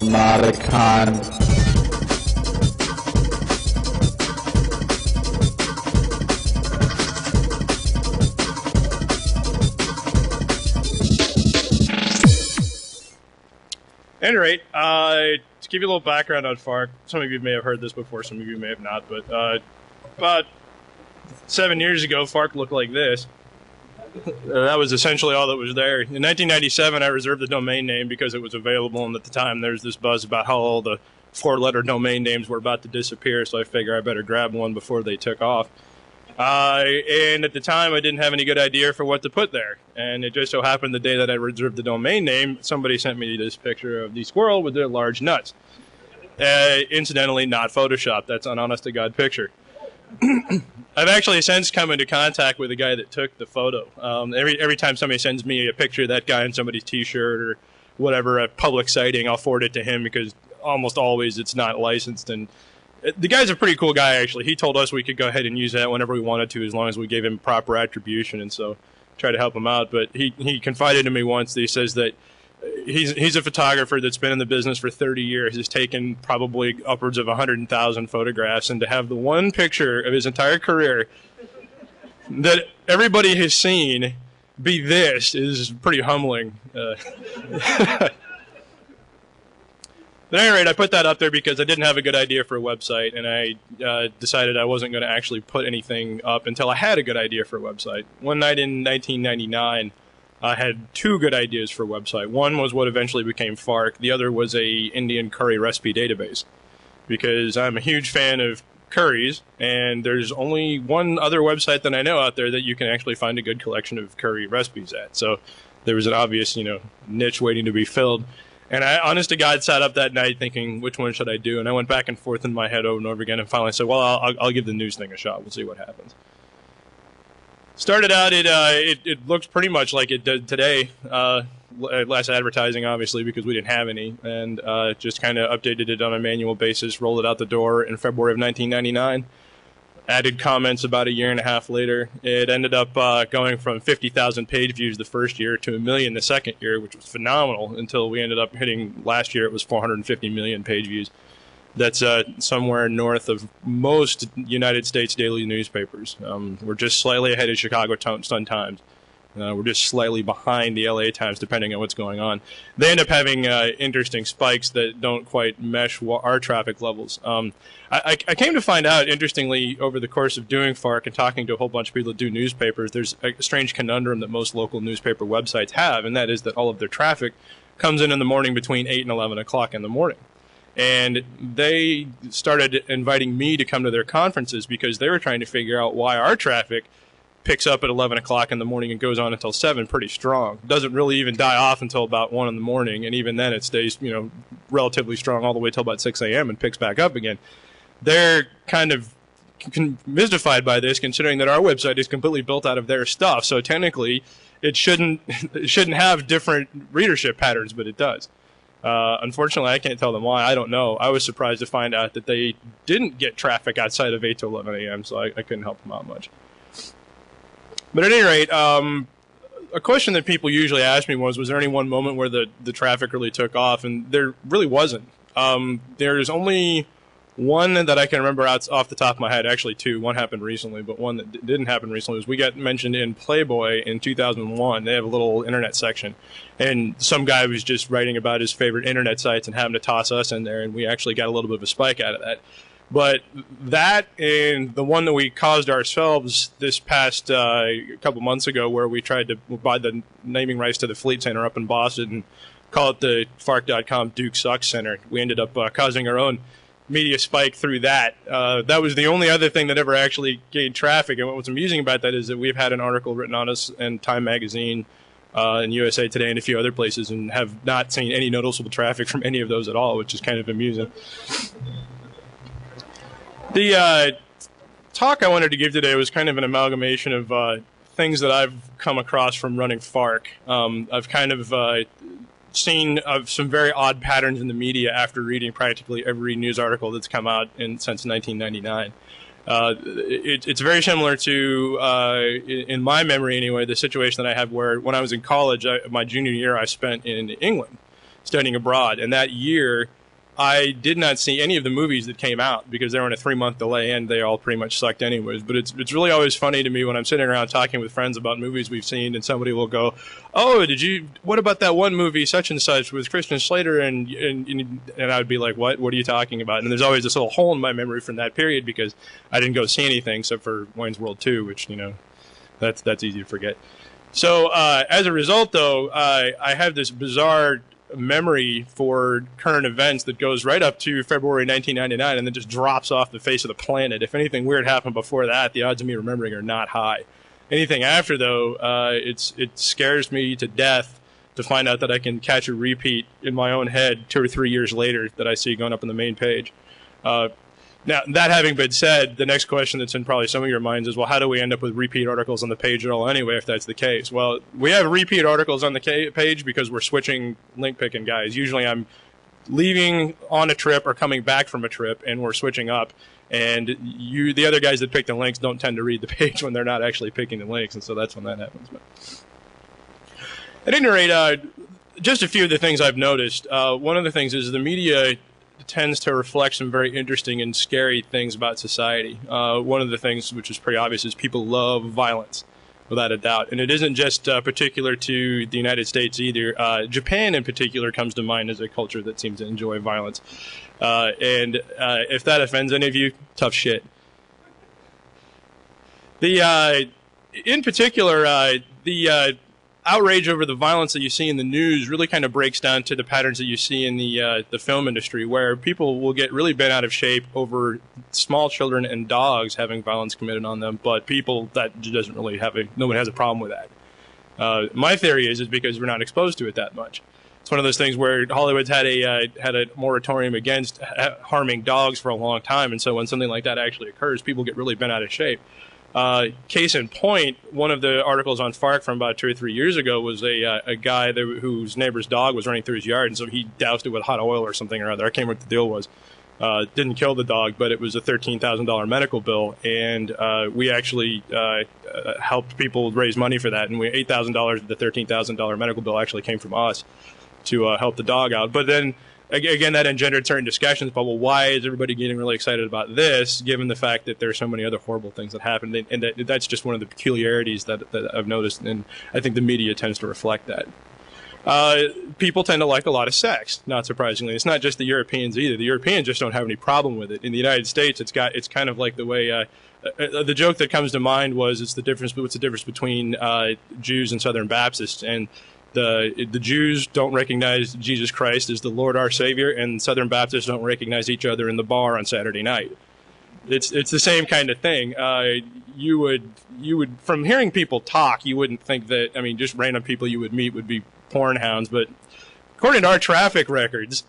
Maricon. At any rate, uh, to give you a little background on Fark, some of you may have heard this before, some of you may have not, but uh, about seven years ago, Fark looked like this. That was essentially all that was there. In 1997, I reserved the domain name because it was available, and at the time there was this buzz about how all the four-letter domain names were about to disappear, so I figured I better grab one before they took off. Uh, and at the time, I didn't have any good idea for what to put there. And it just so happened the day that I reserved the domain name, somebody sent me this picture of the squirrel with their large nuts. Uh, incidentally, not Photoshop. That's an honest to God picture. I've actually since come into contact with the guy that took the photo. Um, every every time somebody sends me a picture of that guy on somebody's T-shirt or whatever, a public sighting, I'll forward it to him because almost always it's not licensed. And the guy's a pretty cool guy actually. He told us we could go ahead and use that whenever we wanted to as long as we gave him proper attribution and so try to help him out. But he, he confided to me once that he says that he's he's a photographer that's been in the business for 30 years. Has taken probably upwards of 100,000 photographs. And to have the one picture of his entire career that everybody has seen be this is pretty humbling uh, at any rate, I put that up there because I didn't have a good idea for a website, and I uh, decided I wasn't going to actually put anything up until I had a good idea for a website. One night in 1999, I had two good ideas for a website. One was what eventually became Fark. The other was a Indian curry recipe database, because I'm a huge fan of curries, and there's only one other website that I know out there that you can actually find a good collection of curry recipes at. So there was an obvious, you know, niche waiting to be filled. And I, honest to God, sat up that night thinking, which one should I do? And I went back and forth in my head over and over again, and finally said, well, I'll, I'll give the news thing a shot. We'll see what happens. Started out, it uh, it, it looks pretty much like it did today. Uh, less advertising, obviously, because we didn't have any, and uh, just kind of updated it on a manual basis, rolled it out the door in February of 1999 added comments about a year and a half later. It ended up uh, going from 50,000 page views the first year to a million the second year, which was phenomenal until we ended up hitting last year, it was 450 million page views. That's uh, somewhere north of most United States daily newspapers. Um, we're just slightly ahead of Chicago Sun Times. Uh, we're just slightly behind the LA Times, depending on what's going on. They end up having uh, interesting spikes that don't quite mesh our traffic levels. Um, I, I, came to find out, interestingly, over the course of doing Fark and talking to a whole bunch of people that do newspapers, there's a strange conundrum that most local newspaper websites have, and that is that all of their traffic comes in in the morning between 8 and 11 o'clock in the morning. And they started inviting me to come to their conferences because they were trying to figure out why our traffic – picks up at 11 o'clock in the morning and goes on until 7 pretty strong. Doesn't really even die off until about 1 in the morning, and even then it stays, you know, relatively strong all the way till about 6 a.m. and picks back up again. They're kind of mystified by this, considering that our website is completely built out of their stuff. So technically, it shouldn't it shouldn't have different readership patterns, but it does. Uh, unfortunately, I can't tell them why. I don't know. I was surprised to find out that they didn't get traffic outside of 8 to 11 a.m., so I, I couldn't help them out much. But at any rate, um, a question that people usually ask me was, was there any one moment where the, the traffic really took off? And there really wasn't. Um, there's only one that I can remember out, off the top of my head, actually two. One happened recently, but one that d- didn't happen recently was we got mentioned in Playboy in 2001. They have a little internet section, and some guy was just writing about his favorite internet sites and having to toss us in there, and we actually got a little bit of a spike out of that. But that and the one that we caused ourselves this past uh, couple months ago, where we tried to buy the naming rights to the Fleet Center up in Boston and call it the Fark.com Duke Sucks Center, we ended up uh, causing our own media spike through that. Uh, that was the only other thing that ever actually gained traffic. And what was amusing about that is that we've had an article written on us in Time Magazine. Uh, and USA Today and a few other places, and have not seen any noticeable traffic from any of those at all, which is kind of amusing. The uh, talk I wanted to give today was kind of an amalgamation of uh, things that I've come across from running Fark. Um, I've kind of uh, seen some very odd patterns in the media after reading practically every news article that's come out in, since 1999. Uh, it, it's very similar to, uh, in my memory anyway, the situation that I had where when I was in college, I, my junior year, I spent in England. studying abroad. And that year, I did not see any of the movies that came out because they were in a three month delay and they all pretty much sucked anyways. But it's it's really always funny to me when I'm sitting around talking with friends about movies we've seen and somebody will go, "Oh, did you? What about that one movie such and such with Christian Slater?" And and and I would be like, "What? What are you talking about?" And there's always this little hole in my memory from that period because I didn't go see anything except for Wayne's World 2, which you know, that's that's easy to forget. So uh, as a result, though, I have this bizarre memory for current events that goes right up to February 1999 and then just drops off the face of the planet. If anything weird happened before that, the odds of me remembering are not high. Anything after, though, uh, it's it scares me to death to find out that I can catch a repeat in my own head two or three years later that I see going up on the main page. Uh, now, that having been said, the next question that's in probably some of your minds is, well, how do we end up with repeat articles on the page at all anyway, if that's the case? Well, we have repeat articles on the page because we're switching link picking guys. Usually I'm leaving on a trip or coming back from a trip and we're switching up. And you, the other guys that pick the links don't tend to read the page when they're not actually picking the links. And so that's when that happens. But at any rate, uh, just a few of the things I've noticed. Uh, one of the things is the media tends to reflect some very interesting and scary things about society. Uh, one of the things, which is pretty obvious, is people love violence, without a doubt. And it isn't just uh, particular to the United States either. Uh, Japan, in particular, comes to mind as a culture that seems to enjoy violence. Uh, and uh, if that offends any of you, tough shit. The uh, in particular, the outrage over the violence that you see in the news really kind of breaks down to the patterns that you see in the uh, the film industry, where people will get really bent out of shape over small children and dogs having violence committed on them, but people that doesn't really have a no one has a problem with that. Uh, my theory is is because we're not exposed to it that much. It's one of those things where Hollywood's had a uh, had a moratorium against ha- harming dogs for a long time, and so when something like that actually occurs, people get really bent out of shape. Uh, case in point, one of the articles on Fark from about two or three years ago was a, uh, a guy whose neighbor's dog was running through his yard, and so he doused it with hot oil or something or other. I can't remember what the deal was. Uh, didn't kill the dog, but it was a thirteen thousand dollar medical bill, and uh, we actually uh, uh, helped people raise money for that. And we eight thousand dollars of the thirteen thousand dollar medical bill actually came from us to help the dog out. But then again, that engendered certain discussions about, well, why is everybody getting really excited about this, given the fact that there's so many other horrible things that happen? And that, that's just one of the peculiarities that, that I've noticed. And I think the media tends to reflect that. Uh, people tend to like a lot of sex, not surprisingly. It's not just the Europeans either. The Europeans just don't have any problem with it. In the United States, it's got, it's kind of like the way, uh, uh, the joke that comes to mind was it's the difference, what's the difference between, uh, Jews and Southern Baptists? And the the Jews don't recognize Jesus Christ as the Lord our Savior, and Southern Baptists don't recognize each other in the bar on Saturday night. It's it's the same kind of thing. Uh, you would you would from hearing people talk, you wouldn't think that. I mean, just random people you would meet would be porn hounds, but according to our traffic records,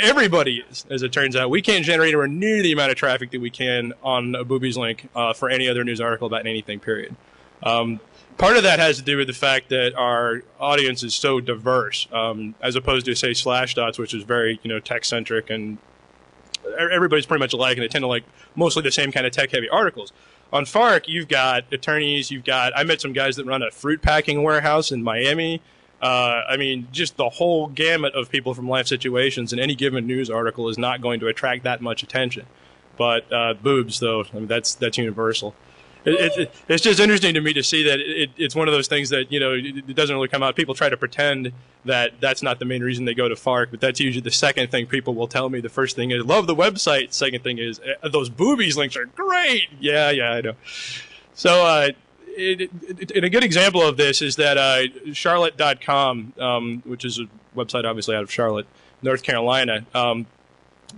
everybody is. As it turns out, we can't generate anywhere near the amount of traffic that we can on a boobies link uh, for any other news article about anything. Period. Um, part of that has to do with the fact that our audience is so diverse, um, as opposed to say Slashdot's, which is very you know tech centric and everybody's pretty much alike, and they tend to like mostly the same kind of tech heavy articles. On Fark, you've got attorneys, you've got I met some guys that run a fruit packing warehouse in Miami. Uh, I mean, just the whole gamut of people from life situations, and any given news article is not going to attract that much attention. But uh, boobs, though, I mean, that's that's universal it, it, it's just interesting to me to see that it, it's one of those things that you know it doesn't really come out. People try to pretend that that's not the main reason they go to FARK, but that's usually the second thing people will tell me. The first thing is love the website. Second thing is eh, those boobies links are great. Yeah, yeah, I know. So, uh, and a good example of this is that uh, Charlotte.com, um, which is a website obviously out of Charlotte, North Carolina, um,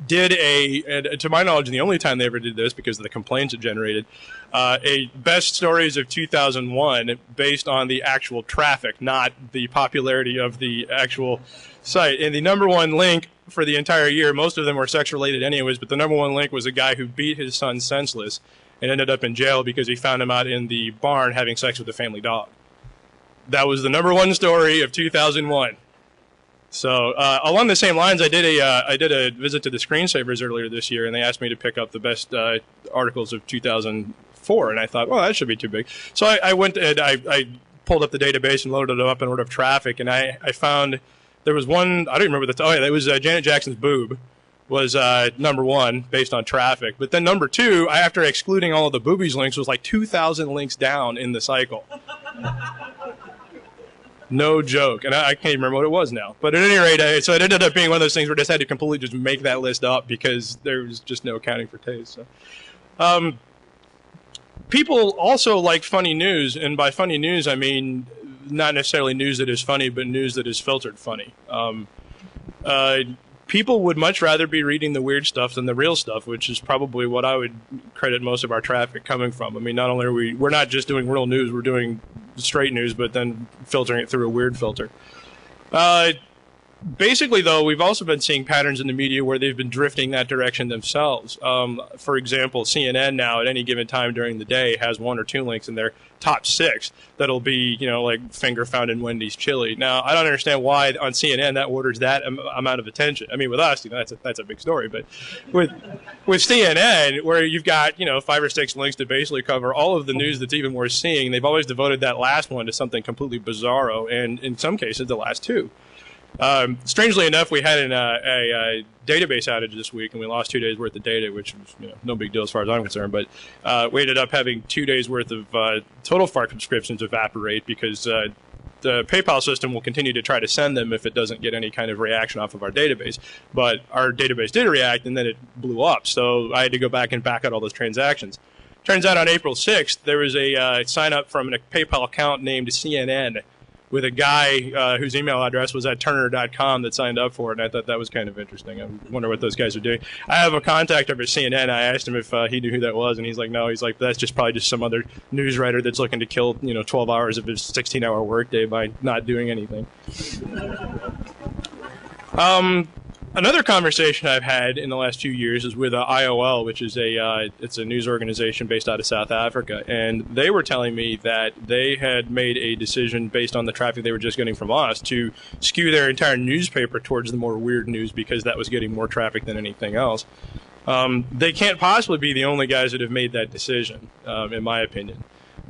did a, and to my knowledge, the only time they ever did this because of the complaints it generated, uh, a best stories of 2001 based on the actual traffic, not the popularity of the actual site. And the number one link for the entire year, most of them were sex related anyways, but the number one link was a guy who beat his son senseless and ended up in jail because he found him out in the barn having sex with a family dog. That was the number one story of 2001. So uh, along the same lines, I did a uh, I did a visit to the screensavers earlier this year, and they asked me to pick up the best uh, articles of 2004, and I thought, well, that should be too big. So I, I went and I, I, pulled up the database and loaded it up in order of traffic, and I, I found there was one I don't remember the. Oh yeah, that was uh, Janet Jackson's boob was uh, number one based on traffic. But then number two, after excluding all of the boobies links, was like 2,000 links down in the cycle. no joke. And I, I, can't even remember what it was now. But at any rate, I, so it ended up being one of those things where I just had to completely just make that list up because there was just no accounting for taste. So. Um, people also like funny news, and by funny news, I mean not necessarily news that is funny, but news that is filtered funny. Um, uh, people would much rather be reading the weird stuff than the real stuff, which is probably what I would credit most of our traffic coming from. I mean, not only are we we're not just doing real news, we're doing straight news, but then filtering it through a weird filter. Uh, basically, though, we've also been seeing patterns in the media where they've been drifting that direction themselves. Um, for example, CNN now at any given time during the day has one or two links in their top six that'll be, you know, like finger found in Wendy's chili. Now, I don't understand why on CNN that orders that am- amount of attention. I mean, with us, you know, that's a, that's a big story, but with with CNN, where you've got you know five or six links to basically cover all of the news that's even worth seeing, they've always devoted that last one to something completely bizarro, and in some cases, the last two. Um, strangely enough, we had an, uh, a, a, database outage this week, and we lost two days worth of data, which was you know, no big deal as far as I'm concerned. But uh, we ended up having two days worth of uh, total Fark subscriptions evaporate because uh, the PayPal system will continue to try to send them if it doesn't get any kind of reaction off of our database. But our database did react, and then it blew up. So I had to go back and back out all those transactions. Turns out on April 6th, there was a uh, sign up from a PayPal account named CNN with a guy uh, whose email address was at turner.com that signed up for it. And I thought that was kind of interesting. I wonder what those guys are doing. I have a contact over at CNN. I asked him if uh, he knew who that was, and he's like, no. He's like, that's just probably just some other news writer that's looking to kill, you know, 12 hours of his 16 hour workday by not doing anything. Um, Another conversation I've had in the last few years is with uh, IOL, which is a uh, it's a news organization based out of South Africa, and they were telling me that they had made a decision based on the traffic they were just getting from us to skew their entire newspaper towards the more weird news because that was getting more traffic than anything else. Um, they can't possibly be the only guys that have made that decision, um, in my opinion.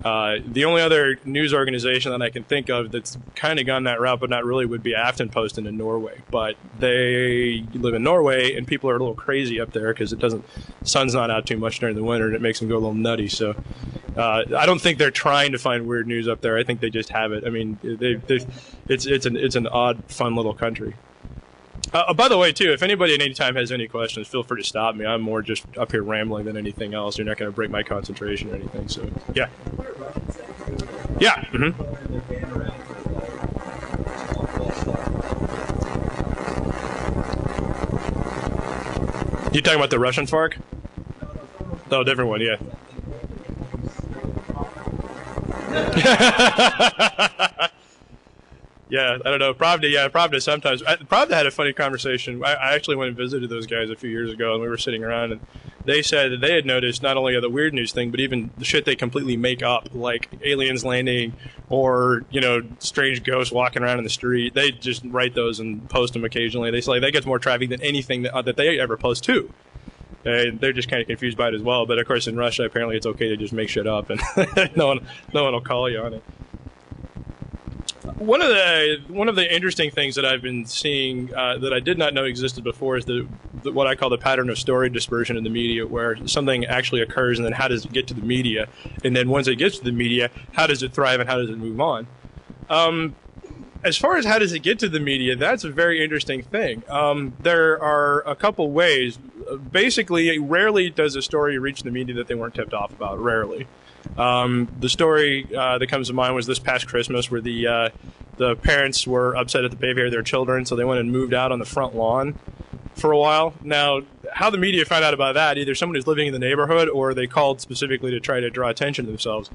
Uh, the only other news organization that I can think of that's kind of gone that route, but not really, would be Aftenposten in Norway. But they live in Norway, and people are a little crazy up there because it doesn't, sun's not out too much during the winter, and it makes them go a little nutty. So uh, I don't think they're trying to find weird news up there. I think they just have it. I mean, they, they, it's it's an it's an odd, fun little country. Uh, oh, by the way, too, if anybody at any time has any questions, feel free to stop me. I'm more just up here rambling than anything else. You're not going to break my concentration or anything. So, yeah. Yeah. Mm-hmm. You talking about the Russian FARC? Oh, different one, yeah. Yeah, I don't know. Pravda, yeah, Pravda sometimes. Pravda had a funny conversation. I, I, actually went and visited those guys a few years ago, and we were sitting around, and they said that they had noticed not only the weird news thing, but even the shit they completely make up, like aliens landing or, you know, strange ghosts walking around in the street. They just write those and post them occasionally. They say like, that gets more traffic than anything that, uh, that they ever post, too. Uh, they're just kind of confused by it as well. But of course, in Russia, apparently it's okay to just make shit up, and no one, no one will call you on it one of the one of the interesting things that I've been seeing uh, that I did not know existed before is the, the, what I call the pattern of story dispersion in the media, where something actually occurs and then how does it get to the media, and then once it gets to the media, how does it thrive and how does it move on? Um, as far as how does it get to the media, that's a very interesting thing. Um, there are a couple ways. Basically, rarely does a story reach the media that they weren't tipped off about. Rarely. Um, the story uh, that comes to mind was this past Christmas, where the uh, the parents were upset at the behavior of their children, so they went and moved out on the front lawn for a while. Now, how the media found out about that, either someone who's living in the neighborhood or they called specifically to try to draw attention to themselves.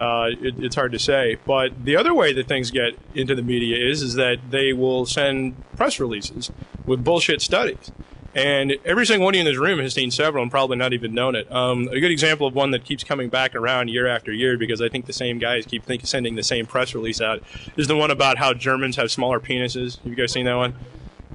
Uh, it, it's hard to say. But the other way that things get into the media is is that they will send press releases with bullshit studies. And every single one of you in this room has seen several and probably not even known it. Um, a good example of one that keeps coming back around year after year because I think the same guys keep think, sending the same press release out is the one about how Germans have smaller penises. Have you guys seen that one?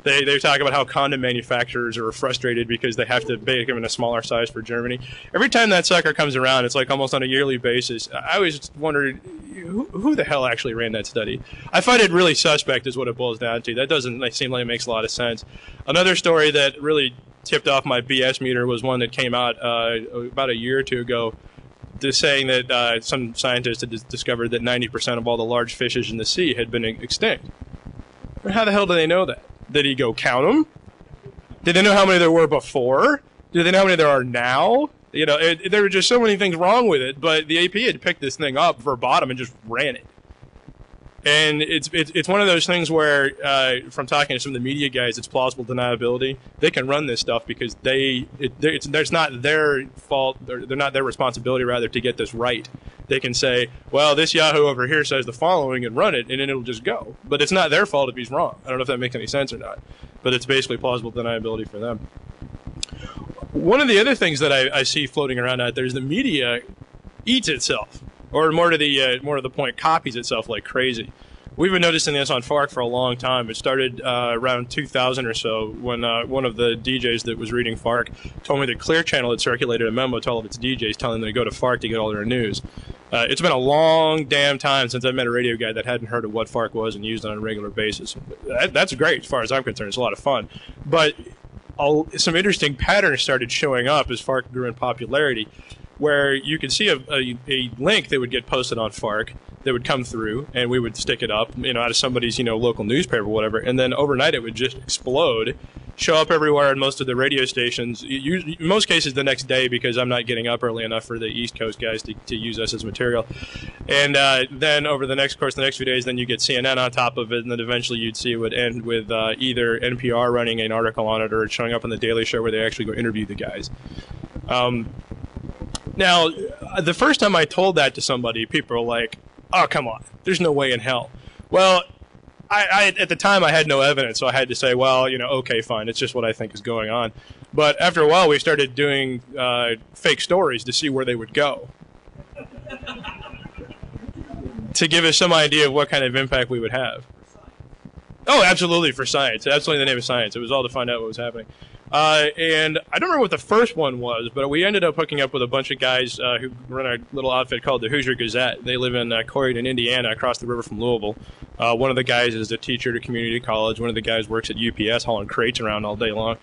They, they talk about how condom manufacturers are frustrated because they have to make them in a smaller size for Germany. Every time that sucker comes around, it's like almost on a yearly basis. I always wondered, who, who the hell actually ran that study? I find it really suspect, is what it boils down to. That doesn't seem like it makes a lot of sense. Another story that really tipped off my BS meter was one that came out uh, about a year or two ago, just saying that uh, some scientists had discovered that 90% of all the large fishes in the sea had been extinct. How the hell do they know that? Did he go count them? Did they know how many there were before? Do they know how many there are now? You know, it, there were just so many things wrong with it, but the AP had picked this thing up verbatim and just ran it. And it's it's, one of those things where, uh, from talking to some of the media guys, it's plausible deniability. They can run this stuff because they it, it's, it's not their fault. They're, they're not their responsibility, rather, to get this right. They can say, well, this Yahoo over here says the following and run it, and then it'll just go. But it's not their fault if he's wrong. I don't know if that makes any sense or not. But it's basically plausible deniability for them. One of the other things that I, I see floating around out there is the media eats itself, or more to the uh, more to the point, copies itself like crazy. We've been noticing this on Fark for a long time. It started uh, around 2000 or so when uh, one of the DJs that was reading Fark told me that Clear Channel had circulated a memo to all of its DJs telling them to go to Fark to get all their news. Uh, it's been a long damn time since I met a radio guy that hadn't heard of what Fark was and used on a regular basis. That, that's great as far as I'm concerned. It's a lot of fun. But some interesting patterns started showing up as FARC grew in popularity, where you could see a, a, a, link that would get posted on Fark that would come through, and we would stick it up, you know, out of somebody's you know local newspaper or whatever, and then overnight it would just explode, show up everywhere in most of the radio stations. You, in most cases, the next day because I'm not getting up early enough for the East Coast guys to, to use us as material, and uh, then over the next course, the next few days, then you get CNN on top of it, and then eventually you'd see it would end with uh, either NPR running an article on it or showing up on the Daily Show where they actually go interview the guys. Um, now, the first time I told that to somebody, people were like, "Oh, come on! There's no way in hell." Well, I, I, at the time I had no evidence, so I had to say, "Well, you know, okay, fine. It's just what I think is going on." But after a while, we started doing uh, fake stories to see where they would go, to give us some idea of what kind of impact we would have. Oh, absolutely for science. Absolutely the name of science. It was all to find out what was happening. Uh, and I don't remember what the first one was, but we ended up hooking up with a bunch of guys uh, who run a little outfit called the Hoosier Gazette. They live in uh, Corydon, Indiana, across the river from Louisville. Uh, one of the guys is a teacher at a community college. One of the guys works at UPS, hauling crates around all day long.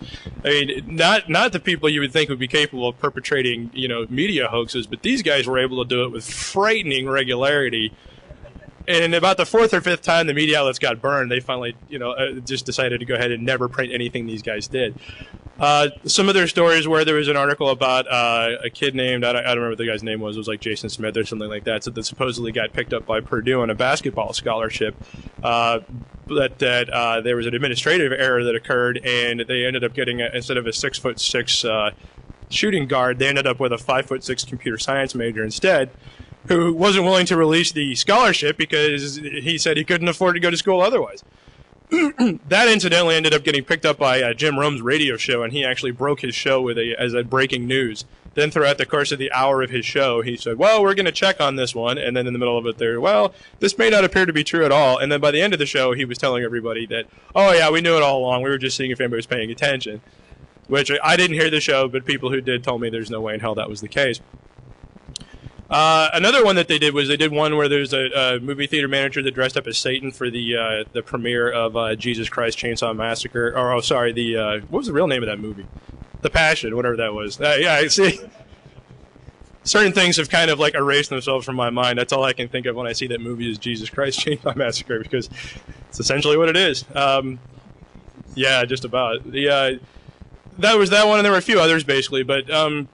I mean, not not the people you would think would be capable of perpetrating, you know, media hoaxes, but these guys were able to do it with frightening regularity and about the fourth or fifth time the media outlets got burned, they finally, you know, uh, just decided to go ahead and never print anything these guys did. Uh, some of their stories where there was an article about uh, a kid named I don't, I don't, remember what the guy's name was. It was like Jason Smith or something like that. So that supposedly got picked up by Purdue on a basketball scholarship. Uh, that that uh, there was an administrative error that occurred, and they ended up getting a, instead of a six foot six uh, shooting guard, they ended up with a five foot six computer science major instead who wasn't willing to release the scholarship because he said he couldn't afford to go to school otherwise. that incidentally ended up getting picked up by uh, Jim Rome's radio show, and he actually broke his show with a as a breaking news. Then, throughout the course of the hour of his show, he said, "Well, we're going to check on this one," and then in the middle of it, there, well, this may not appear to be true at all. And then by the end of the show, he was telling everybody that, "Oh yeah, we knew it all along. We were just seeing if anybody was paying attention." Which I didn't hear the show, but people who did told me there's no way in hell that was the case. Uh, another one that they did was they did one where there's a, a movie theater manager that dressed up as Satan for the uh, the premiere of uh, Jesus Christ Chainsaw Massacre. Or oh, sorry, the uh, what was the real name of that movie? The Passion, whatever that was. Uh, yeah, I see. Certain things have kind of like erased themselves from my mind. That's all I can think of when I see that movie is Jesus Christ Chainsaw Massacre because it's essentially what it is. Um, yeah, just about. The uh, that was that one, and there were a few others basically, but um,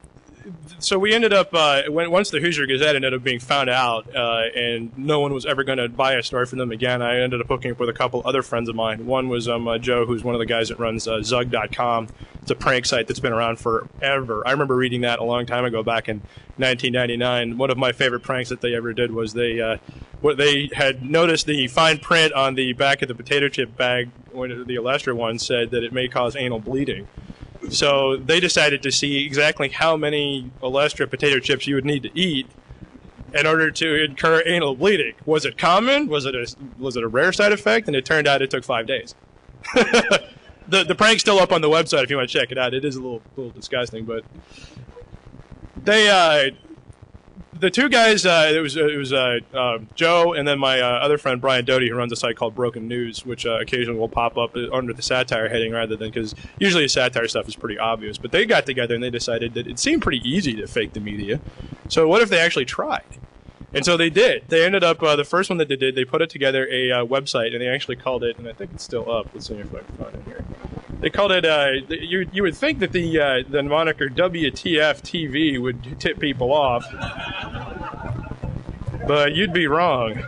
so we ended up uh, when, once the Hoosier Gazette ended up being found out, uh, and no one was ever going to buy a story from them again. I ended up hooking up with a couple other friends of mine. One was um, uh, Joe, who's one of the guys that runs uh, Zug.com. It's a prank site that's been around forever. I remember reading that a long time ago, back in 1999. One of my favorite pranks that they ever did was they uh, what they had noticed the fine print on the back of the potato chip bag, the Olestra one said that it may cause anal bleeding. So they decided to see exactly how many Olestra potato chips you would need to eat in order to incur anal bleeding. Was it common? Was it a was it a rare side effect? And it turned out it took five days. the the prank's still up on the website if you want to check it out. It is a little little disgusting, but they uh, the two guys, uh, it was it was uh, uh, Joe and then my uh, other friend Brian Doty, who runs a site called Broken News, which uh, occasionally will pop up under the satire heading rather than because usually the satire stuff is pretty obvious. But they got together and they decided that it seemed pretty easy to fake the media. So what if they actually tried? And so they did. They ended up uh, the first one that they did. They put it together a uh, website, and they actually called it. And I think it's still up. Let's see if I can find it here. They called it. Uh, you you would think that the uh, the moniker WTF TV would tip people off, but you'd be wrong.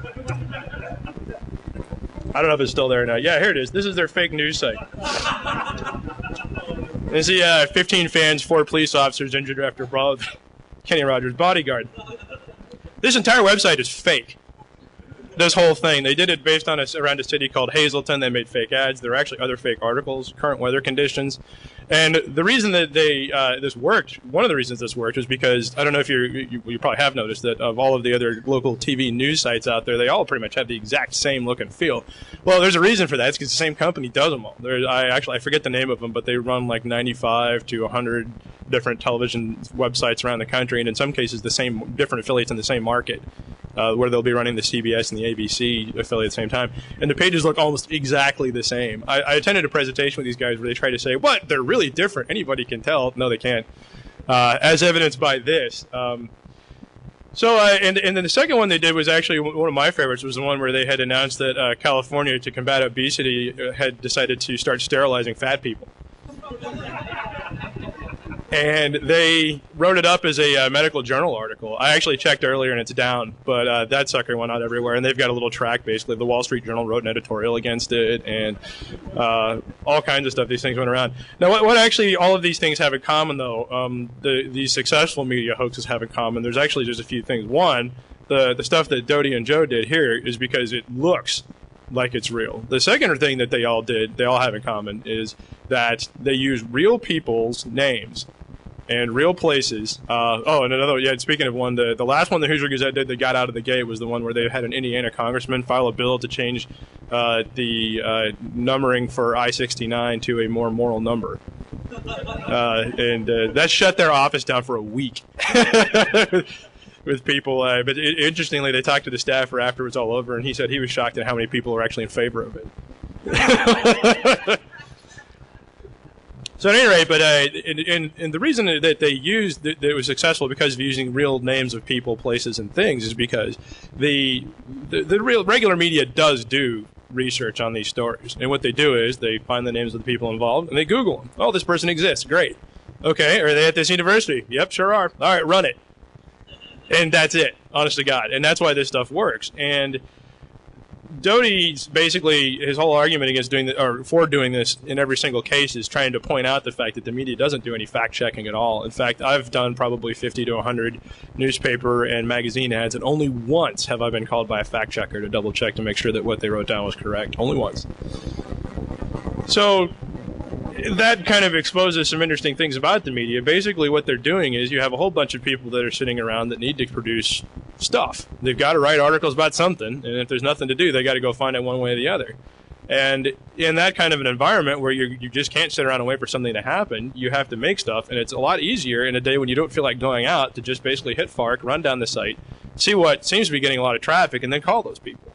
I don't know if it's still there now. Yeah, here it is. This is their fake news site. Is uh, 15 fans, four police officers injured after brawl with Kenny Rogers' bodyguard. This entire website is fake this whole thing. They did it based on a, around a city called Hazleton. They made fake ads. There are actually other fake articles, current weather conditions, and the reason that they uh, this worked, one of the reasons this worked, was because I don't know if you you probably have noticed that of all of the other local TV news sites out there, they all pretty much have the exact same look and feel. Well, there's a reason for that. It's because the same company does them all. There, I actually I forget the name of them, but they run like 95 to 100 different television websites around the country, and in some cases, the same different affiliates in the same market uh, where they'll be running the CBS and the ABC affiliate at the same time. And the pages look almost exactly the same. I, I attended a presentation with these guys where they try to say, what? They're really different. Anybody can tell. No, they can't. Uh, as evidenced by this. Um, so, uh, and, and then the second one they did was actually one of my favorites. Was the one where they had announced that uh, California, to combat obesity, uh, had decided to start sterilizing fat people and they wrote it up as a uh, medical journal article. I actually checked earlier and it's down, but uh, that sucker went out everywhere. And they've got a little track basically. The Wall Street Journal wrote an editorial against it, and uh, all kinds of stuff. These things went around. Now, what, what actually all of these things have in common, though, um, the these successful media hoaxes have in common. There's actually just a few things. One, the the stuff that Doty and Joe did here is because it looks like it's real. The second thing that they all did, they all have in common, is that they use real people's names and real places. Uh, oh, and another, yeah, speaking of one, the, the last one the Hoosier Gazette did that got out of the gate was the one where they had an Indiana congressman file a bill to change uh, the uh, numbering for I 69 to a more moral number. Uh, and uh, that shut their office down for a week. with people. Uh, but it, interestingly, they talked to the staffer after it was all over, and he said he was shocked at how many people are actually in favor of it. So at any rate, but uh, and, and, the reason that they used that it was successful because of using real names of people, places, and things is because the, the the real regular media does do research on these stories, and what they do is they find the names of the people involved and they Google them. Oh, this person exists. Great. Okay, are they at this university? Yep, sure are. All right, run it. And that's it, honest to God. And that's why this stuff works. And Doty's basically his whole argument against doing the, or for doing this in every single case is trying to point out the fact that the media doesn't do any fact checking at all. In fact, I've done probably 50 to 100 newspaper and magazine ads, and only once have I been called by a fact checker to double check to make sure that what they wrote down was correct. Only once. So that kind of exposes some interesting things about the media. Basically, what they're doing is you have a whole bunch of people that are sitting around that need to produce stuff. They've got to write articles about something, and if there's nothing to do, they got to go find it one way or the other. And in that kind of an environment where you you just can't sit around and wait for something to happen, you have to make stuff, and it's a lot easier in a day when you don't feel like going out to just basically hit Fark, run down the site, see what seems to be getting a lot of traffic, and then call those people.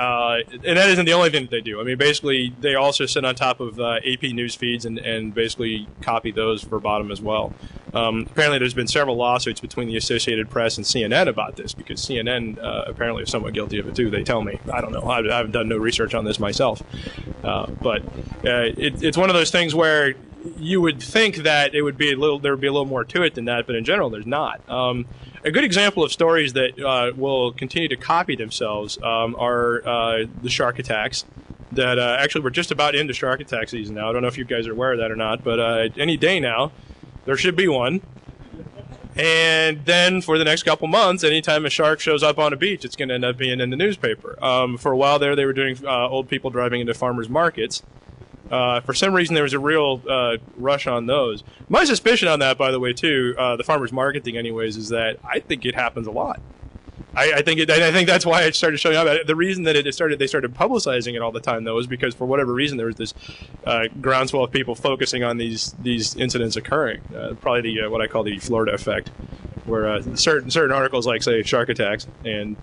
Uh, and that isn't the only thing that they do. I mean, basically, they also sit on top of uh, AP news feeds and, and basically copy those verbatim as well. Um, apparently, there's been several lawsuits between the Associated Press and CNN about this because CNN uh, apparently is somewhat guilty of it too. They tell me. I don't know. I, I haven't done no research on this myself, uh, but uh, it, it's one of those things where you would think that it would be a little there would be a little more to it than that, but in general, there's not. Um, a good example of stories that uh, will continue to copy themselves um, are uh, the shark attacks. That uh, actually we're just about into shark attack season now. I don't know if you guys are aware of that or not, but uh, any day now there should be one. And then for the next couple months, anytime a shark shows up on a beach, it's going to end up being in the newspaper. Um, for a while there, they were doing uh, old people driving into farmers markets. Uh, for some reason, there was a real uh, rush on those. My suspicion on that, by the way, too, uh, the farmers market thing, anyways, is that I think it happens a lot. I, I think it, I think that's why it started showing up. The reason that it started, they started publicizing it all the time, though, is because for whatever reason there was this uh, groundswell of people focusing on these these incidents occurring. Uh, probably the what I call the Florida effect where uh, certain certain articles like say shark attacks and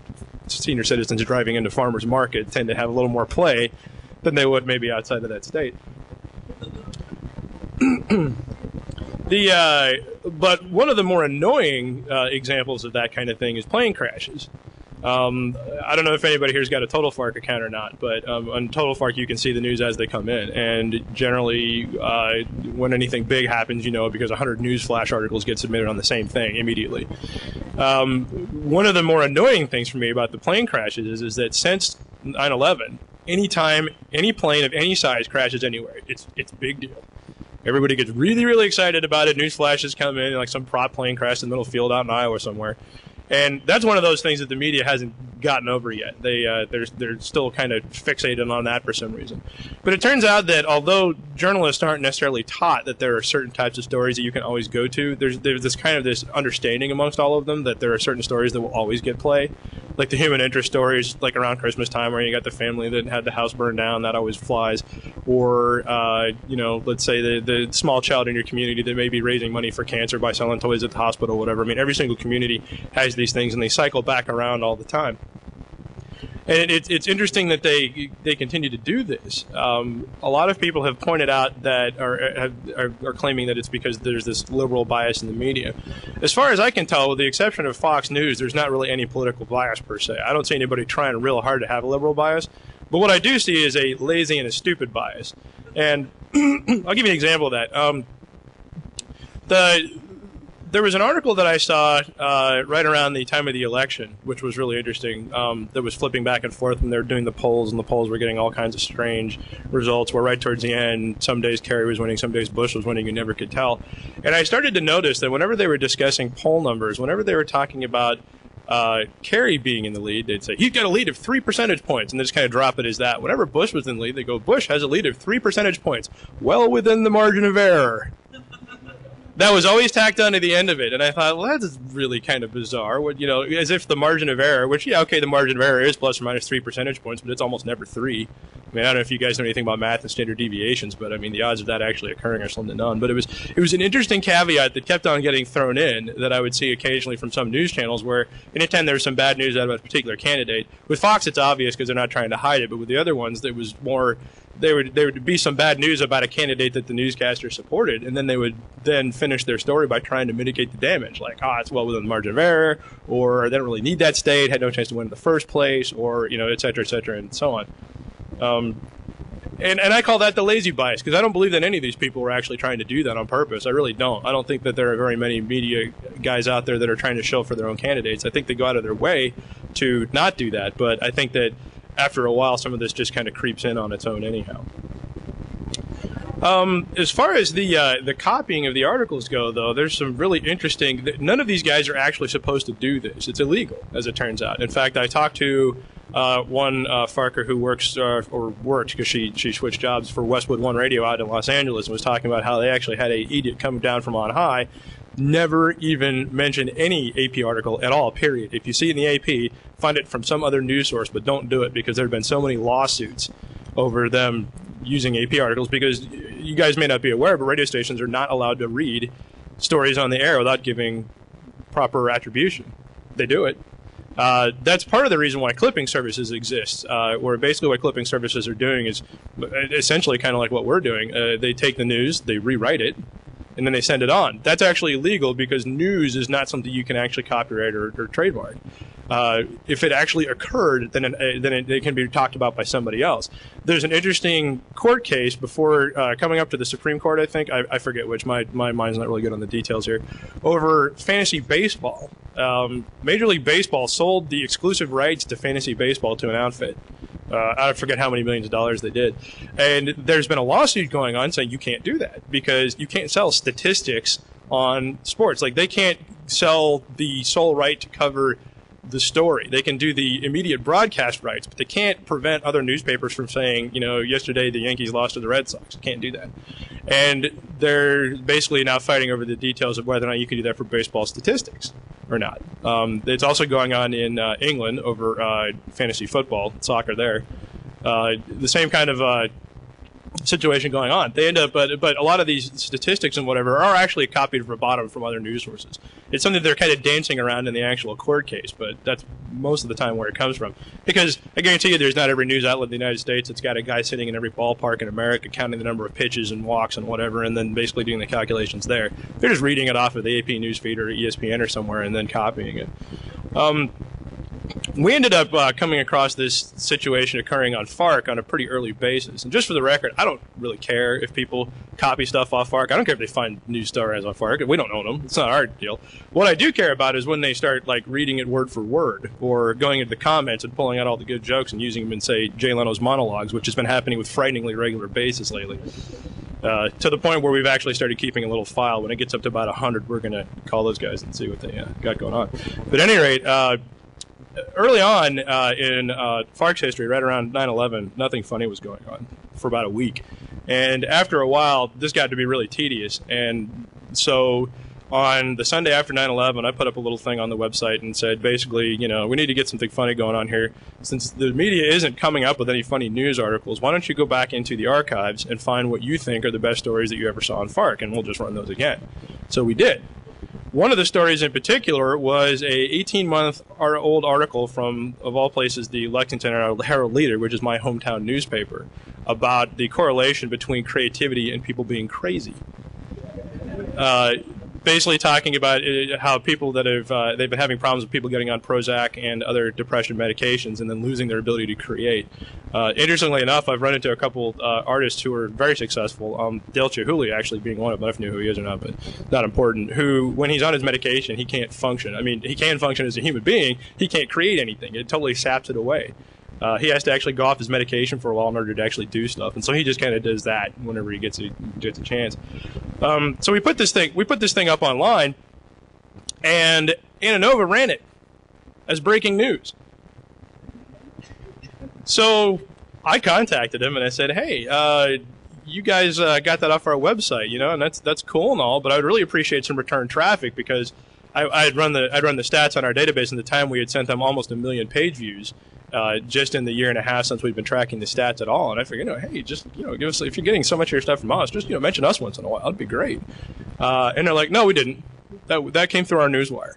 senior citizens driving into farmers market tend to have a little more play than they would maybe outside of that state. the uh, but one of the more annoying uh, examples of that kind of thing is plane crashes. Um, I don't know if anybody here's got a Total Fark account or not, but um, on Total Fark you can see the news as they come in, and generally uh, when anything big happens, you know because 100 news flash articles get submitted on the same thing immediately. Um, one of the more annoying things for me about the plane crashes is, is that since 9/11, anytime any plane of any size crashes anywhere, it's it's a big deal. Everybody gets really, really excited about it. News flashes come in, like some prop plane crashed in the middle of field out in Iowa somewhere. And that's one of those things that the media hasn't gotten over yet. They uh, they're they're still kind of fixated on that for some reason. But it turns out that although journalists aren't necessarily taught that there are certain types of stories that you can always go to, there's there's this kind of this understanding amongst all of them that there are certain stories that will always get play like the human interest stories, like around Christmas time, where you got the family that had the house burned down, that always flies. Or, uh, you know, let's say the, the small child in your community that may be raising money for cancer by selling toys at the hospital, whatever. I mean, every single community has these things, and they cycle back around all the time and it's it's interesting that they they continue to do this. Um, a lot of people have pointed out that are, are, are claiming that it's because there's this liberal bias in the media. As far as I can tell, with the exception of Fox News, there's not really any political bias per se. I don't see anybody trying real hard to have a liberal bias. But what I do see is a lazy and a stupid bias. And I'll give you an example of that. Um, the there was an article that I saw uh, right around the time of the election, which was really interesting. Um, that was flipping back and forth, and they were doing the polls, and the polls were getting all kinds of strange results. Where right towards the end, some days Kerry was winning, some days Bush was winning. You never could tell. And I started to notice that whenever they were discussing poll numbers, whenever they were talking about uh, Kerry being in the lead, they'd say he's got a lead of three percentage points, and they just kind of drop it as that. Whenever Bush was in the lead, they go Bush has a lead of three percentage points, well within the margin of error that was always tacked on to the end of it, and I thought, well, that's really kind of bizarre. What you know, as if the margin of error, which yeah, okay, the margin of error is plus or minus three percentage points, but it's almost never three. I mean, I don't know if you guys know anything about math and standard deviations, but I mean, the odds of that actually occurring are slim to none. But it was it was an interesting caveat that kept on getting thrown in that I would see occasionally from some news channels where anytime there was some bad news out of a particular candidate, with Fox it's obvious because they're not trying to hide it, but with the other ones, there was more there would there would be some bad news about a candidate that the newscaster supported, and then they would then finish their story by trying to mitigate the damage, like, oh, it's well within the margin of error, or they don't really need that state, had no chance to win in the first place, or you know, et cetera, et cetera, and so on. Um, and, and I call that the lazy bias because I don't believe that any of these people were actually trying to do that on purpose. I really don't. I don't think that there are very many media guys out there that are trying to show for their own candidates. I think they go out of their way to not do that, but I think that after a while, some of this just kind of creeps in on its own anyhow. Um, as far as the uh, the copying of the articles go, though, there's some really interesting. None of these guys are actually supposed to do this. It's illegal, as it turns out. In fact, I talked to uh, one uh, Farker who works uh, or worked because she she switched jobs for Westwood One Radio out in Los Angeles and was talking about how they actually had a edict come down from on high never even mention any AP article at all, period. If you see it in the AP, find it from some other news source, but don't do it because there have been so many lawsuits over them using AP articles because you guys may not be aware, but radio stations are not allowed to read stories on the air without giving proper attribution. They do it. Uh, that's part of the reason why clipping services exist, uh, where basically what clipping services are doing is essentially kind of like what we're doing. Uh, they take the news, they rewrite it, and then they send it on. That's actually illegal because news is not something you can actually copyright or, or trademark. Uh, if it actually occurred, then it, then it, it, can be talked about by somebody else. There's an interesting court case before uh, coming up to the Supreme Court. I think I, I, forget which. My my mind's not really good on the details here. Over fantasy baseball, um, Major League Baseball sold the exclusive rights to fantasy baseball to an outfit. Uh, I forget how many millions of dollars they did. And there's been a lawsuit going on saying you can't do that because you can't sell statistics on sports. Like they can't sell the sole right to cover the story. They can do the immediate broadcast rights, but they can't prevent other newspapers from saying, you know, yesterday the Yankees lost to the Red Sox. Can't do that. And they're basically now fighting over the details of whether or not you can do that for baseball statistics or not. Um, it's also going on in uh, England over uh, fantasy football, soccer there. Uh, the same kind of uh, situation going on. They end up, but but a lot of these statistics and whatever are actually copied verbatim from other news sources. It's something they're kind of dancing around in the actual court case, but that's most of the time where it comes from. Because I guarantee you, there's not every news outlet in the United States that's got a guy sitting in every ballpark in America counting the number of pitches and walks and whatever, and then basically doing the calculations there. They're just reading it off of the AP newsfeed or ESPN or somewhere and then copying it. Um, we ended up uh, coming across this situation occurring on Fark on a pretty early basis. And just for the record, I don't really care if people copy stuff off Fark. I don't care if they find news stories on Fark. We don't own them. It's not our deal. What I do care about is when they start like reading it word for word or going into the comments and pulling out all the good jokes and using them in say Jay Leno's monologues, which has been happening with frighteningly regular basis lately. Uh, to the point where we've actually started keeping a little file. When it gets up to about 100, we're going to call those guys and see what they uh, got going on. But at any rate, uh, early on uh, in uh, Fark's history, right around 9/11, nothing funny was going on for about a week, and after a while, this got to be really tedious, and so. On the Sunday after 9 11, I put up a little thing on the website and said basically, you know, we need to get something funny going on here. Since the media isn't coming up with any funny news articles, why don't you go back into the archives and find what you think are the best stories that you ever saw on Fark, and we'll just run those again. So we did. One of the stories in particular was a 18 month old article from, of all places, the Lexington Herald Leader, which is my hometown newspaper, about the correlation between creativity and people being crazy. Uh, basically talking about uh, how people that have uh, they've been having problems with people getting on Prozac and other depression medications and then losing their ability to create. Uh, interestingly enough, I've run into a couple uh, artists who are very successful. Um, Dale Chihuly actually being one of them. I don't know who he is or not, but not important. Who, when he's on his medication, he can't function. I mean, he can function as a human being. He can't create anything. It totally saps it away. Uh, he has to actually go off his medication for a while in order to actually do stuff, and so he just kind of does that whenever he gets a gets a chance. Um, so we put this thing we put this thing up online, and Ananova ran it as breaking news. So I contacted him and I said, "Hey, uh, you guys uh, got that off our website, you know, and that's that's cool and all, but I would really appreciate some return traffic because." I, would run the I'd run the stats on our database, and the time we had sent them almost a million page views, uh, just in the year and a half since we've been tracking the stats at all. And I figured, you know, hey, just you know, give us if you're getting so much of your stuff from us, just you know, mention us once in a while. That'd be great. Uh, and they're like, no, we didn't. That that came through our newswire.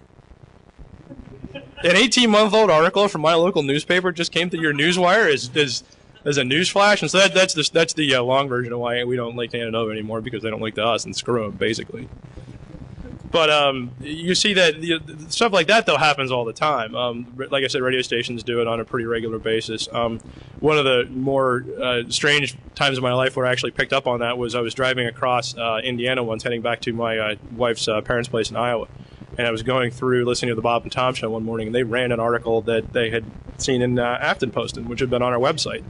An 18 month old article from my local newspaper just came through your newswire as as as a news flash, and so that, that's the that's the uh, long version of why we don't like Ananova anymore because they don't like to us and screw them basically. But um, you see that you know, stuff like that though happens all the time. Um, like I said, radio stations do it on a pretty regular basis. Um, one of the more uh, strange times of my life where I actually picked up on that was I was driving across uh, Indiana once, heading back to my uh, wife's uh, parents' place in Iowa, and I was going through listening to the Bob and Tom show one morning, and they ran an article that they had seen in uh, Aftenposten, which had been on our website.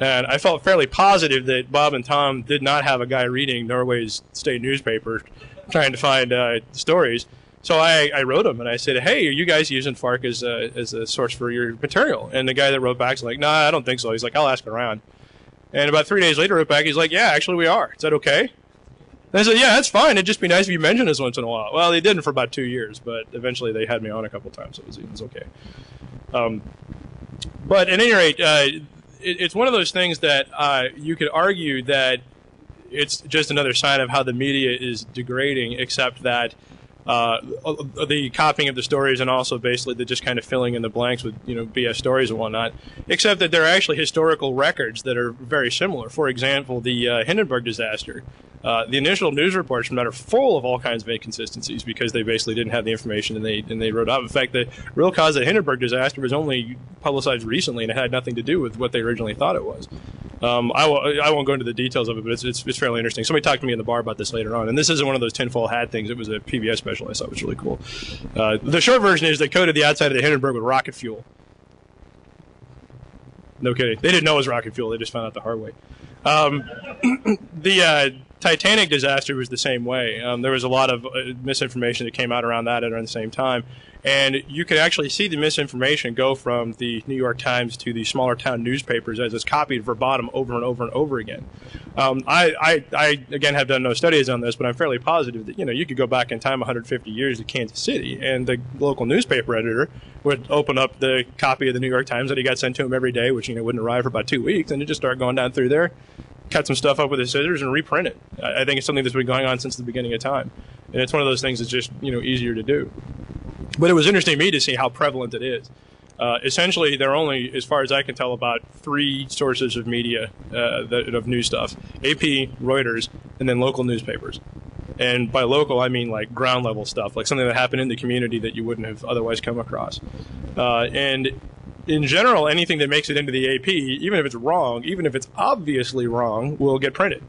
And I felt fairly positive that Bob and Tom did not have a guy reading Norway's state newspaper trying to find uh, stories. So I, I wrote him and I said, "Hey, are you guys using Fark as a, as a source for your material?" And the guy that wrote back is like, "Nah, I don't think so." He's like, "I'll ask around." And about three days later, wrote back, he's like, "Yeah, actually, we are. Is that okay?" And I said, "Yeah, that's fine. It'd just be nice if you mentioned us once in a while." Well, they didn't for about two years, but eventually they had me on a couple times, so it was, it was okay. Um, but at any rate, uh, it, it's one of those things that uh, you could argue that it's just another sign of how the media is degrading, except that uh, the copying of the stories and also basically the just kind of filling in the blanks with you know BS stories and whatnot. Except that there are actually historical records that are very similar. For example, the uh, Hindenburg disaster. Uh, the initial news reports from that are full of all kinds of inconsistencies because they basically didn't have the information and they and they wrote up. In fact, the real cause of the Hindenburg disaster was only publicized recently and it had nothing to do with what they originally thought it was. Um, I, will, I won't go into the details of it, but it's, it's, it's, fairly interesting. Somebody talked to me in the bar about this later on, and this isn't one of those tinfoil hat things. It was a PBS special I thought was really cool. Uh, the short version is they coated the outside of the Hindenburg with rocket fuel. No kidding. They didn't know it was rocket fuel. They just found out the hard way. Um, the uh, Titanic disaster was the same way. Um, there was a lot of uh, misinformation that came out around that at around the same time. And you could actually see the misinformation go from the New York Times to the smaller town newspapers as it's copied verbatim over and over and over again. Um, I, I, I, again, have done no studies on this, but I'm fairly positive that, you know, you could go back in time 150 years to Kansas City, and the local newspaper editor would open up the copy of the New York Times that he got sent to him every day, which, you know, wouldn't arrive for about two weeks, and it just start going down through there cut some stuff up with the scissors and reprint it. I, I think it's something that's been going on since the beginning of time, and it's one of those things that's just you know easier to do. But it was interesting to me to see how prevalent it is. Uh, essentially, there are only, as far as I can tell, about three sources of media uh, that, of news stuff: AP, Reuters, and then local newspapers. And by local, I mean like ground level stuff, like something that happened in the community that you wouldn't have otherwise come across. Uh, and in general, anything that makes it into the AP, even if it's wrong, even if it's obviously wrong, will get printed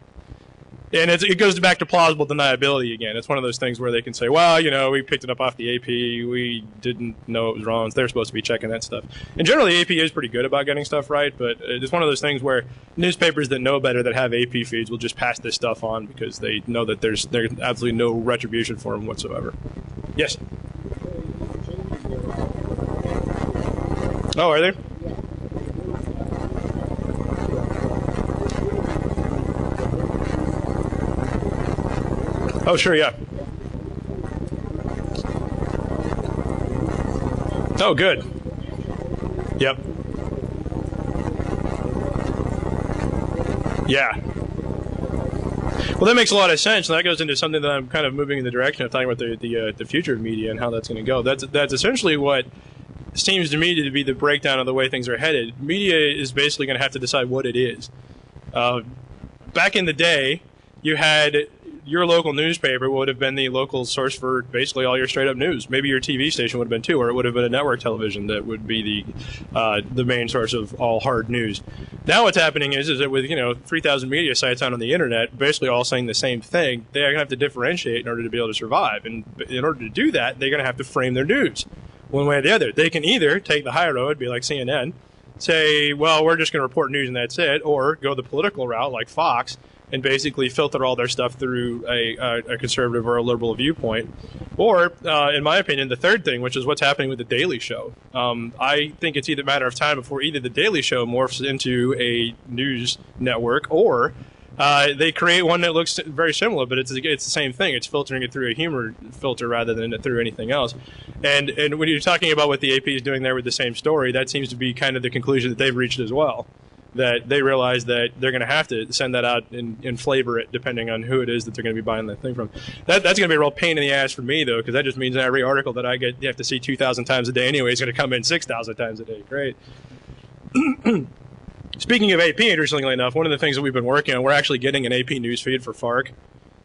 and it goes back to plausible deniability again. It's one of those things where they can say, well, you know, we picked it up off the AP. We didn't know it was wrong. They're supposed to be checking that stuff. And generally, AP is pretty good about getting stuff right, but it's one of those things where newspapers that know better that have AP feeds will just pass this stuff on because they know that there's there's absolutely no retribution for them whatsoever. Yes. Oh, are there? Oh, sure, yeah. Oh, good. Yep. Yeah. Well, that makes a lot of sense, and that goes into something that I'm kind of moving in the direction of talking about the the, uh, the future of media and how that's going to go. That's that's essentially what seems to me to be the breakdown of the way things are headed. Media is basically going to have to decide what it is. Uh, back in the day, you had your local newspaper would have been the local source for basically all your straight up news. Maybe your TV station would have been too, or it would have been a network television that would be the uh, the main source of all hard news. Now what's happening is is that with you know 3,000 media sites out on the internet, basically all saying the same thing, they're going to have to differentiate in order to be able to survive. And in order to do that, they're going to have to frame their news one way or the other. They can either take the high road, be like CNN, say, well, we're just going to report news and that's it, or go the political route like Fox and basically filter all their stuff through a, a, conservative or a liberal viewpoint. Or, uh, in my opinion, the third thing, which is what's happening with the Daily Show. Um, I think it's either a matter of time before either the Daily Show morphs into a news network or uh, they create one that looks very similar, but it's it's the same thing. It's filtering it through a humor filter rather than through anything else. And and when you're talking about what the AP is doing there with the same story, that seems to be kind of the conclusion that they've reached as well that they realize that they're going to have to send that out and, and, flavor it depending on who it is that they're going to be buying that thing from. That, that's going to be a real pain in the ass for me though, because that just means every article that I get, you have to see 2,000 times a day anyway, is going to come in 6,000 times a day. Great. Speaking of AP, interestingly enough, one of the things that we've been working on, we're actually getting an AP news feed for Fark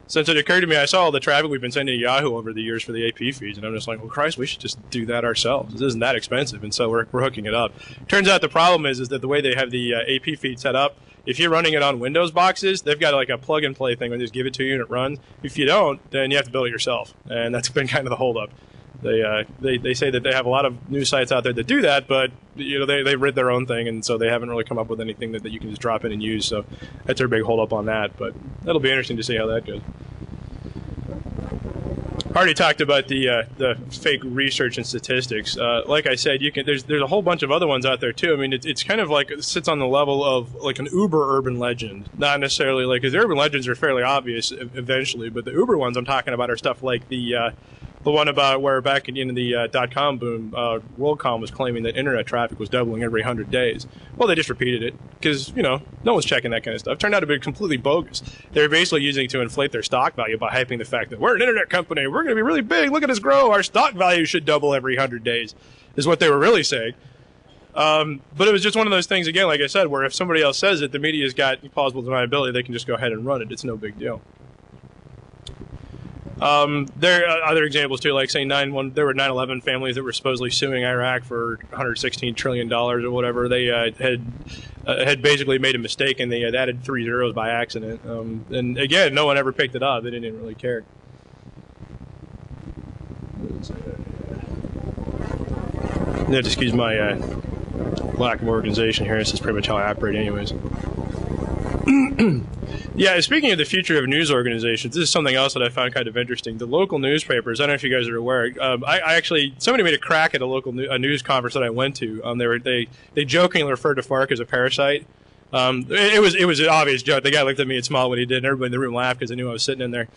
since it occurred to me, I saw all the traffic we've been sending to Yahoo over the years for the AP feeds, and I'm just like, well, Christ, we should just do that ourselves. This isn't that expensive, and so we're, we're hooking it up. Turns out the problem is is that the way they have the uh, AP feed set up, if you're running it on Windows boxes, they've got like a plug and play thing where they just give it to you and it runs. If you don't, then you have to build it yourself, and that's been kind of the holdup. They, uh, they they say that they have a lot of news sites out there that do that, but you know they they read their own thing, and so they haven't really come up with anything that, that you can just drop in and use. So that's their big holdup on that. But that'll be interesting to see how that goes already talked about the uh, the fake research and statistics. Uh, like I said, you can there's there's a whole bunch of other ones out there too. I mean, it, it's kind of like it sits on the level of like an Uber urban legend, not necessarily like because urban legends are fairly obvious eventually, but the Uber ones I'm talking about are stuff like the uh, the one about where back in, the uh, dot com boom, uh, WorldCom was claiming that internet traffic was doubling every 100 days. Well, they just repeated it because, you know, no one's checking that kind of stuff. Turned out to be completely bogus. They were basically using it to inflate their stock value by hyping the fact that we're an internet company, we're going to be really big, look at us grow, our stock value should double every 100 days, is what they were really saying. Um, but it was just one of those things, again, like I said, where if somebody else says it, the media's got plausible deniability, they can just go ahead and run it. It's no big deal. Um, there are other examples too, like say nine one. There were 9/11 families that were supposedly suing Iraq for 116 trillion dollars or whatever. They uh, had uh, had basically made a mistake and they had added three zeros by accident. Um, and again, no one ever picked it up. They didn't really care. Yeah, excuse my uh, lack of organization here. This is pretty much how I operate, anyways. Yeah, speaking of the future of news organizations, this is something else that I found kind of interesting. The local newspapers. I don't know if you guys are aware. Um, I, I, actually somebody made a crack at a local new, a news conference that I went to. Um, they were they they jokingly referred to Fark as a parasite. Um, it, it, was it was an obvious joke. The guy looked at me and smiled when he did, and everybody in the room laughed because they knew I was sitting in there.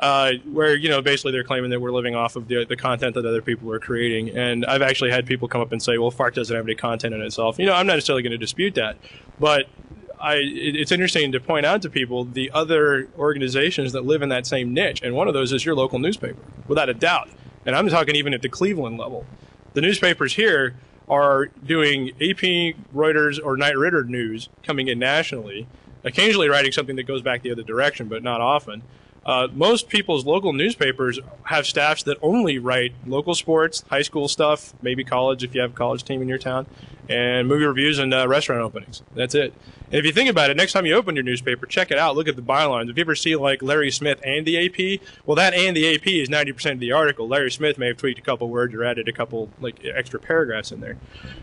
Uh, where you know basically they're claiming that we're living off of the, the content that other people are creating, and I've actually had people come up and say, "Well, Fark doesn't have any content in itself." You know, I'm not necessarily going to dispute that, but I, it, it's interesting to point out to people the other organizations that live in that same niche, and one of those is your local newspaper, without a doubt. And I'm talking even at the Cleveland level. The newspapers here are doing AP, Reuters, or Knight Ridder news coming in nationally, occasionally writing something that goes back the other direction, but not often. Uh, most people's local newspapers have staffs that only write local sports, high school stuff, maybe college if you have a college team in your town, and movie reviews and uh, restaurant openings. That's it. And if you think about it, next time you open your newspaper, check it out. Look at the bylines. If you ever see like Larry Smith and the AP, well, that and the AP is 90% of the article. Larry Smith may have tweaked a couple words or added a couple like extra paragraphs in there.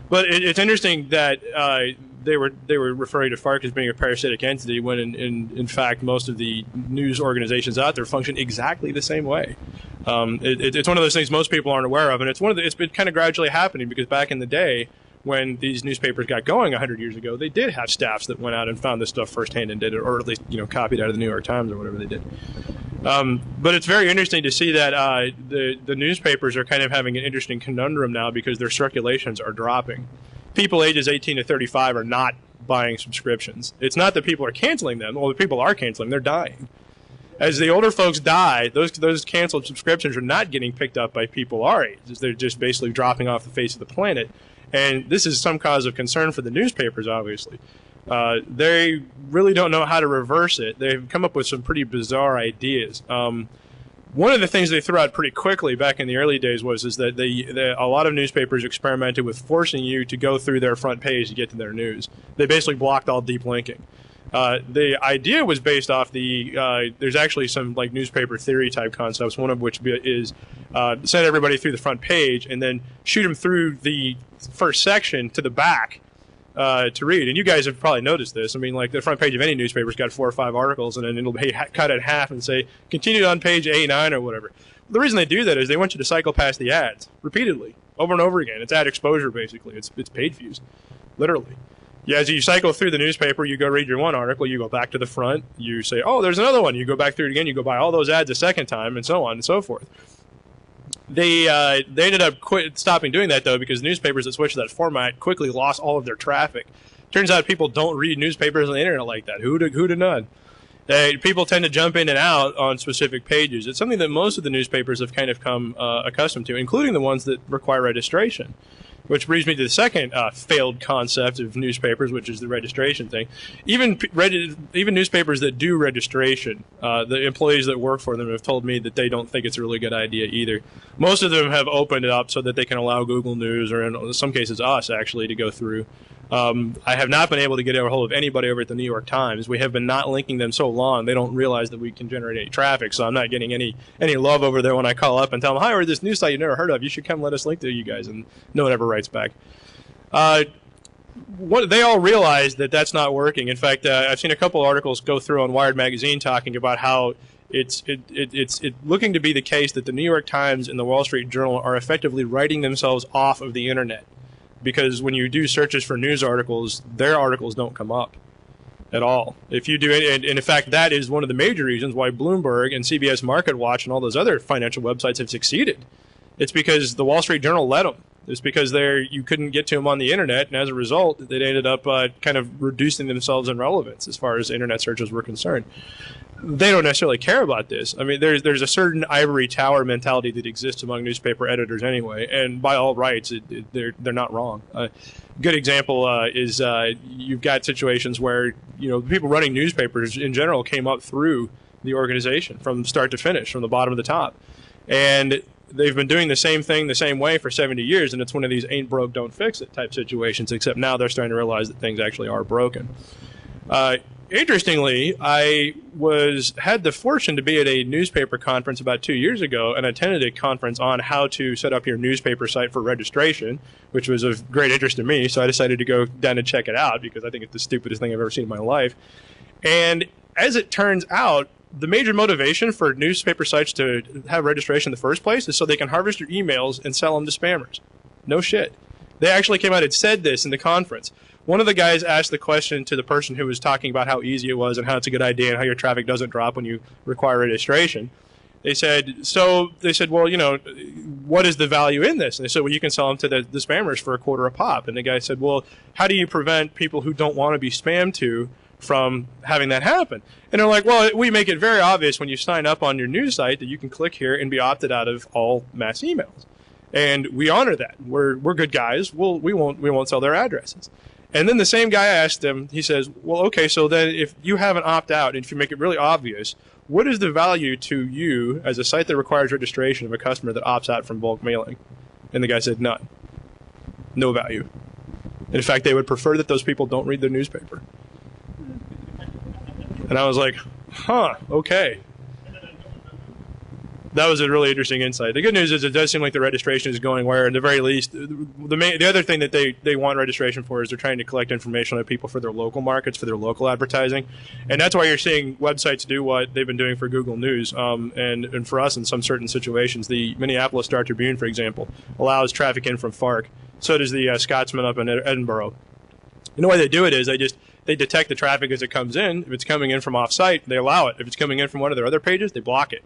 But it, it's interesting that uh, they were they were referring to Fark as being a parasitic entity when in, in, in fact most of the news organizations out there function exactly the same way. Um, it, it's one of those things most people aren't aware of, and it's one of the, it's been kind of gradually happening because back in the day when these newspapers got going 100 years ago, they did have staffs that went out and found this stuff firsthand and did it, or at least you know copied out of the New York Times or whatever they did. Um, but it's very interesting to see that uh, the the newspapers are kind of having an interesting conundrum now because their circulations are dropping. People ages 18 to 35 are not buying subscriptions. It's not that people are canceling them. Well, the people are canceling; they're dying. As the older folks die, those those canceled subscriptions are not getting picked up by people our age. They're just basically dropping off the face of the planet. And this is some cause of concern for the newspapers, obviously. Uh, they really don't know how to reverse it. They've come up with some pretty bizarre ideas. Um, one of the things they threw out pretty quickly back in the early days was is that they, they, a lot of newspapers experimented with forcing you to go through their front page to get to their news. They basically blocked all deep linking. Uh, the idea was based off the uh, there's actually some like newspaper theory type concepts. One of which is uh, send everybody through the front page and then shoot them through the first section to the back uh, to read. And you guys have probably noticed this. I mean, like the front page of any newspaper's got four or five articles, and then it'll be cut in half and say continued on page A9 or whatever. The reason they do that is they want you to cycle past the ads repeatedly, over and over again. It's ad exposure, basically. It's it's page views, literally yeah, as you cycle through the newspaper, you go read your one article, you go back to the front, you say, oh, there's another one. You go back through it again, you go buy all those ads a second time, and so on and so forth. They uh, they ended up quit stopping doing that though because newspapers that switched to that format quickly lost all of their traffic. Turns out people don't read newspapers on the internet like that. Who to who to none? They, people tend to jump in and out on specific pages. It's something that most of the newspapers have kind of come uh, accustomed to, including the ones that require registration. Which brings me to the second uh, failed concept of newspapers, which is the registration thing. Even even newspapers that do registration, uh, the employees that work for them have told me that they don't think it's a really good idea either. Most of them have opened it up so that they can allow Google News, or in some cases us, actually, to go through. Um, I have not been able to get a hold of anybody over at the New York Times. We have been not linking them so long they don't realize that we can generate any traffic. So I'm not getting any any love over there when I call up and tell them, "Hi, we're this new site you never heard of. You should come let us link to you guys." And no one ever writes back. Uh, what, they all realize that that's not working. In fact, uh, I've seen a couple articles go through on Wired magazine talking about how it's it, it, it's it looking to be the case that the New York Times and the Wall Street Journal are effectively writing themselves off of the internet because when you do searches for news articles, their articles don't come up at all. If you do it, and, and, in fact, that is one of the major reasons why Bloomberg and CBS Market Watch and all those other financial websites have succeeded. It's because the Wall Street Journal let them. It's because they you couldn't get to them on the internet, and as a result, they ended up uh, kind of reducing themselves in relevance as far as internet searches were concerned they don't necessarily care about this. I mean, there's there's a certain ivory tower mentality that exists among newspaper editors anyway, and by all rights, it, it, they're they're not wrong. A uh, good example uh, is uh, you've got situations where you know people running newspapers in general came up through the organization from start to finish, from the bottom to the top, and they've been doing the same thing the same way for 70 years, and it's one of these ain't broke, don't fix it type situations. Except now they're starting to realize that things actually are broken. Uh, interestingly, I was had the fortune to be at a newspaper conference about two years ago and attended a conference on how to set up your newspaper site for registration, which was of great interest to me. So I decided to go down and check it out because I think it's the stupidest thing I've ever seen in my life. And as it turns out, the major motivation for newspaper sites to have registration in the first place is so they can harvest your emails and sell them to spammers. No shit. They actually came out and said this in the conference one of the guys asked the question to the person who was talking about how easy it was and how it's a good idea and how your traffic doesn't drop when you require registration. They said, so they said, well, you know, what is the value in this? And they said, well, you can sell them to the, the spammers for a quarter a pop. And the guy said, well, how do you prevent people who don't want to be spammed to from having that happen. And they're like, well, we make it very obvious when you sign up on your news site that you can click here and be opted out of all mass emails. And we honor that. We're, we're good guys. We'll, we won't, we won't sell their addresses. And then the same guy asked him, he says, well, okay, so then if you have an opt out and if you make it really obvious, what is the value to you as a site that requires registration of a customer that opts out from bulk mailing? And the guy said, none. No value. In fact, they would prefer that those people don't read the newspaper. And I was like, huh, okay. That was a really interesting insight. The good news is it does seem like the registration is going where, at the very least, the main, the other thing that they, they want registration for is they're trying to collect information on people for their local markets, for their local advertising. And that's why you're seeing websites do what they've been doing for Google News. Um, and, and for us, in some certain situations, the Minneapolis Star Tribune, for example, allows traffic in from Fark. So does the uh, Scotsman up in Edinburgh. And the way they do it is they just they detect the traffic as it comes in. If it's coming in from off-site, they allow it. If it's coming in from one of their other pages, they block it.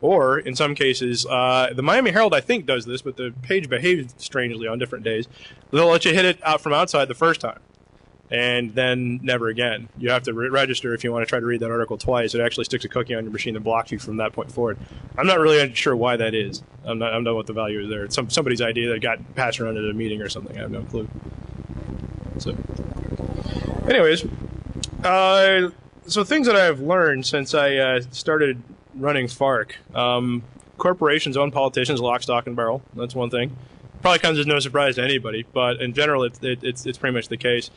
Or in some cases, uh, the Miami Herald I think does this, but the page behaves strangely on different days. They'll let you hit it out from outside the first time, and then never again. You have to re- register if you want to try to read that article twice. It actually sticks a cookie on your machine and blocks you from that point forward. I'm not really sure why that is. I'm not. I don't know what the value is there. It's some somebody's idea that got passed around at a meeting or something. I have no clue. So, anyways, uh, so things that I've learned since I uh, started running Fark. Um, corporations own politicians, lock, stock, and barrel. That's one thing. Probably comes as no surprise to anybody, but in general, it, it, it's it's pretty much the case.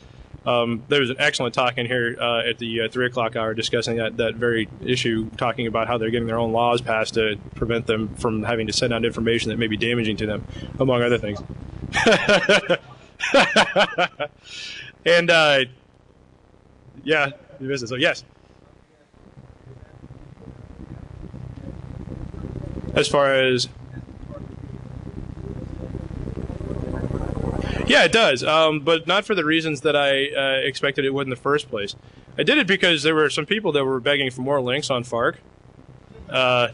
Um, there was an excellent talk in here uh, at the uh, three o'clock hour discussing that, that very issue, talking about how they're getting their own laws passed to prevent them from having to send out information that may be damaging to them, among other things. and uh, yeah, business. So yes. As far as yeah, it does, um, but not for the reasons that I uh, expected it would in the first place. I did it because there were some people that were begging for more links on Fark. Uh,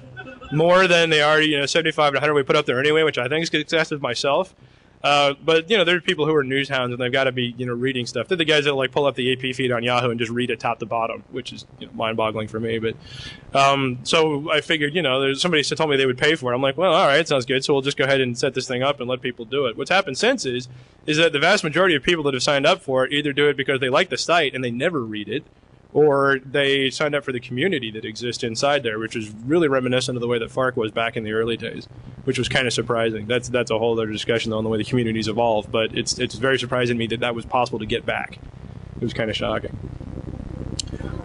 more than they already, you know, 75 to 100 we put up there anyway, which I think is excessive myself. Uh, but you know, there are people who are news hounds and they've got to be you know reading stuff. They're the guys that like pull up the AP feed on Yahoo and just read it top to bottom, which is you know, mind-boggling for me. But um, so I figured, you know, there's somebody told me they would pay for it. I'm like, well, all right, it sounds good. So we'll just go ahead and set this thing up and let people do it. What's happened since is is that the vast majority of people that have signed up for it either do it because they like the site and they never read it, or they signed up for the community that exists inside there, which is really reminiscent of the way that Fark was back in the early days, which was kind of surprising. That's that's a whole other discussion though on the way the communities evolve, but it's it's very surprising to me that that was possible to get back. It was kind of shocking.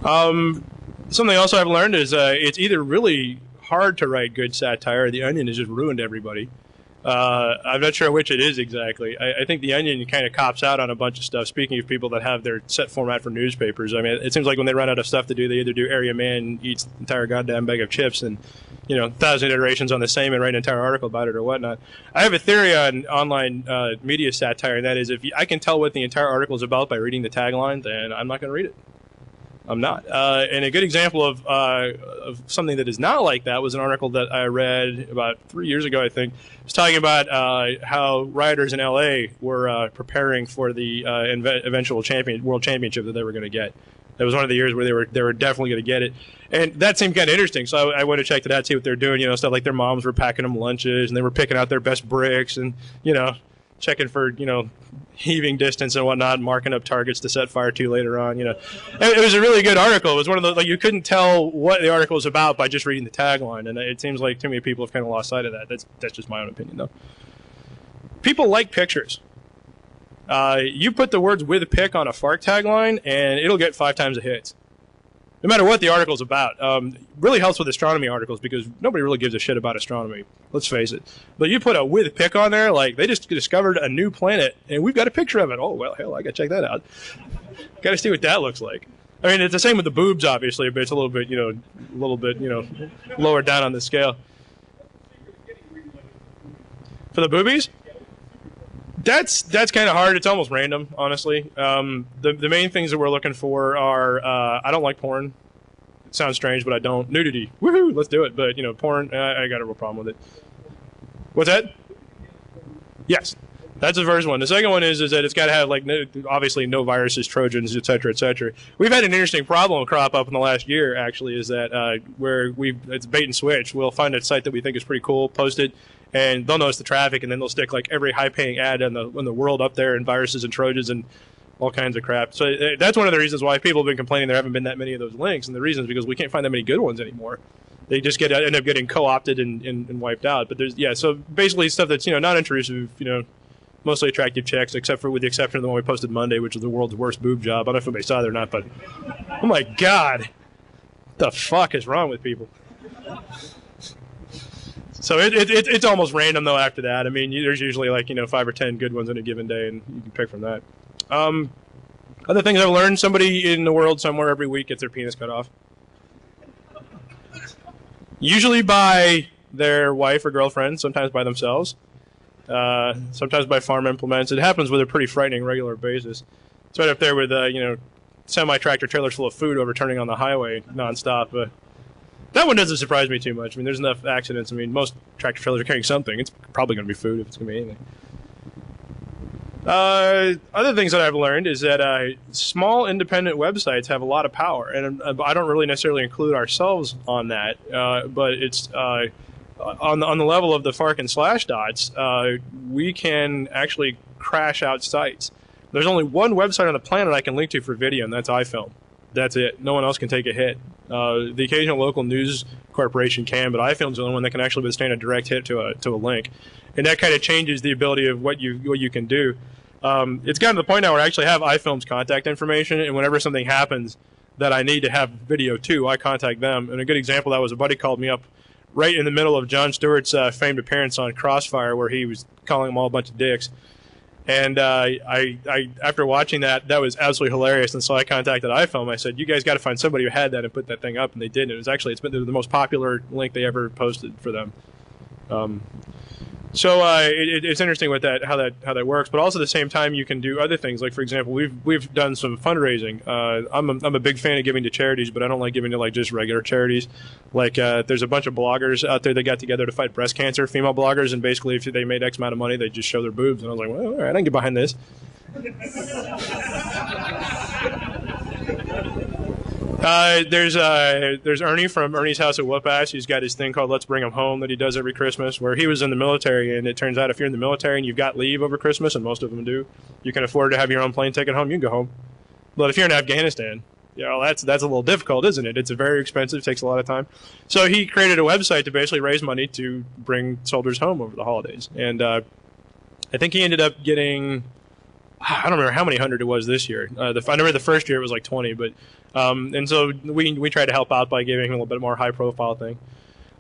Um, something else I've learned is uh, it's either really hard to write good satire, or The Onion has just ruined everybody. Uh, I'm not sure which it is exactly. I, I think the Onion kind of cops out on a bunch of stuff. Speaking of people that have their set format for newspapers, I mean, it seems like when they run out of stuff to do, they either do Area Man eats entire goddamn bag of chips and you know, thousand iterations on the same and write an entire article about it or whatnot. I have a theory on online uh, media satire, and that is if you, I can tell what the entire article is about by reading the tagline, then I'm not going to read it. I'm not. Uh, and a good example of, uh, of something that is not like that was an article that I read about three years ago, I think. It was talking about uh, how riders in LA were uh, preparing for the uh, eventual champion, world championship that they were going to get. That was one of the years where they were they were definitely going to get it, and that seemed kind of interesting. So I, I went to check it out, see what they're doing. You know, stuff like their moms were packing them lunches, and they were picking out their best bricks, and you know, checking for you know heaving distance and whatnot, marking up targets to set fire to later on. You know, it, it was a really good article. It was one of those like you couldn't tell what the article was about by just reading the tagline, and it seems like too many people have kind of lost sight of that. That's that's just my own opinion, though. People like pictures. Uh, you put the words with a pick on a Fark tagline, and it'll get five times a hit no matter what the article's about. Um, really helps with astronomy articles because nobody really gives a shit about astronomy. Let's face it. But you put a with pick on there, like they just discovered a new planet and we've got a picture of it. Oh well, hell, I gotta check that out. got to see what that looks like. I mean, it's the same with the boobs, obviously, but it's a little bit, you know, a little bit, you know, lower down on the scale. For the boobies? That's that's kind of hard. It's almost random, honestly. Um, the the main things that we're looking for are uh, I don't like porn. It sounds strange, but I don't. Nudity, woohoo, let's do it. But you know, porn, I, I got a real problem with it. What's that? Yes. That's the first one. The second one is is that it's got to have like no, obviously no viruses, trojans, et cetera, et cetera. We've had an interesting problem crop up in the last year. Actually, is that uh, where we it's bait and switch. We'll find a site that we think is pretty cool, post it, and they'll notice the traffic, and then they'll stick like every high-paying ad in the in the world up there, and viruses and trojans and all kinds of crap. So uh, that's one of the reasons why people have been complaining there haven't been that many of those links, and the reason is because we can't find that many good ones anymore. They just get end up getting co-opted and, and, and wiped out. But there's yeah, so basically stuff that's you know not intrusive, you know mostly attractive checks, except for with the exception of the one we posted Monday, which is the world's worst boob job. I don't know if anybody saw it or not, but oh my god, what the fuck is wrong with people? So it, it, it, it's almost random though. After that, I mean, there's usually like you know five or ten good ones in a given day, and you can pick from that. Um, other things I've learned: somebody in the world somewhere every week gets their penis cut off, usually by their wife or girlfriend, sometimes by themselves uh, sometimes by farm implements. It happens with a pretty frightening regular basis. It's right up there with uh, you know semi tractor trailers full of food overturning on the highway nonstop. But that one doesn't surprise me too much. I mean, there's enough accidents. I mean, most tractor trailers are carrying something. It's probably going to be food if it's going to be anything. Uh, other things that I've learned is that uh, small independent websites have a lot of power, and uh, I don't really necessarily include ourselves on that, uh, but it's uh, on the, on the level of the Fark and Slashdot's, uh, we can actually crash out sites. There's only one website on the planet I can link to for video, and that's iFilm. That's it. No one else can take a hit. Uh, the occasional local news corporation can, but iFilm's the only one that can actually withstand a direct hit to a to a link, and that kind of changes the ability of what you what you can do. Um, it's gotten to the point now where I actually have iFilm's contact information, and whenever something happens that I need to have video too, I contact them. And a good example that was a buddy called me up right in the middle of Jon Stewart's uh, famed appearance on Crossfire, where he was calling them all a bunch of dicks. And uh, I, I, after watching that, that was absolutely hilarious. And so I contacted iFilm. I said, "You guys got to find somebody who had that and put that thing up." And they did. And it was actually it's been the most popular link they ever posted for them. Um, so uh, it, it's interesting with that how that how that works, but also at the same time you can do other things. Like for example, we've we've done some fundraising. Uh, I'm a, I'm a big fan of giving to charities, but I don't like giving to like just regular charities. Like uh, there's a bunch of bloggers out there that got together to fight breast cancer, female bloggers, and basically if they made X amount of money, they just show their boobs. And I was like, well, all right, I can get behind this. Uh, there's uh, there's Ernie from Ernie's House at Whoop Ass. He's got his thing called Let's Bring Him Home that he does every Christmas, where he was in the military, and it turns out if you're in the military and you've got leave over Christmas, and most of them do, you can afford to have your own plane ticket home. You can go home. But if you're in Afghanistan, you know that's that's a little difficult, isn't it? It's a very expensive, takes a lot of time. So he created a website to basically raise money to bring soldiers home over the holidays, and uh, I think he ended up getting I don't remember how many hundred it was this year. Uh, the, I remember the first year it was like 20, but um, and so we we tried to help out by giving him a little bit more high profile thing.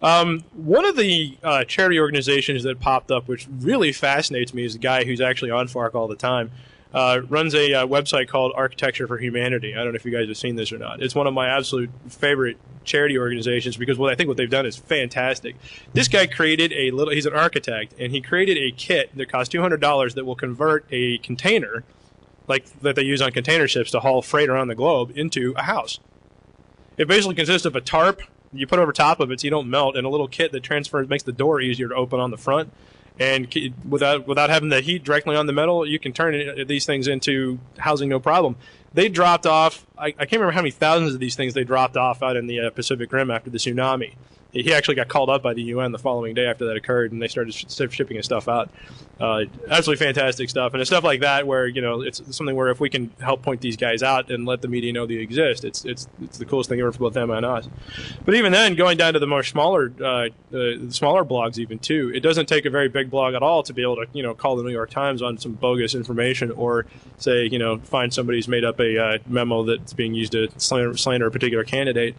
Um, one of the uh, charity organizations that popped up, which really fascinates me, is a guy who's actually on Fark all the time uh, runs a uh, website called Architecture for Humanity. I don't know if you guys have seen this or not. It's one of my absolute favorite charity organizations because what I think what they've done is fantastic. This guy created a little. He's an architect, and he created a kit that costs two hundred dollars that will convert a container, like that they use on container ships to haul freight around the globe, into a house. It basically consists of a tarp you put over top of it so you don't melt, and a little kit that transfers makes the door easier to open on the front and without without having the heat directly on the metal, you can turn these things into housing no problem. They dropped off. I, I, can't remember how many thousands of these things they dropped off out in the uh, Pacific Rim after the tsunami he actually got called up by the UN the following day after that occurred, and they started sh- shipping his stuff out. Uh, absolutely fantastic stuff, and it's stuff like that where you know it's something where if we can help point these guys out and let the media know they exist, it's it's it's the coolest thing ever for both them and us. But even then, going down to the more smaller uh, the smaller blogs, even too, it doesn't take a very big blog at all to be able to you know call the New York Times on some bogus information or say you know find somebody's made up a uh, memo that's being used to slander, slander a particular candidate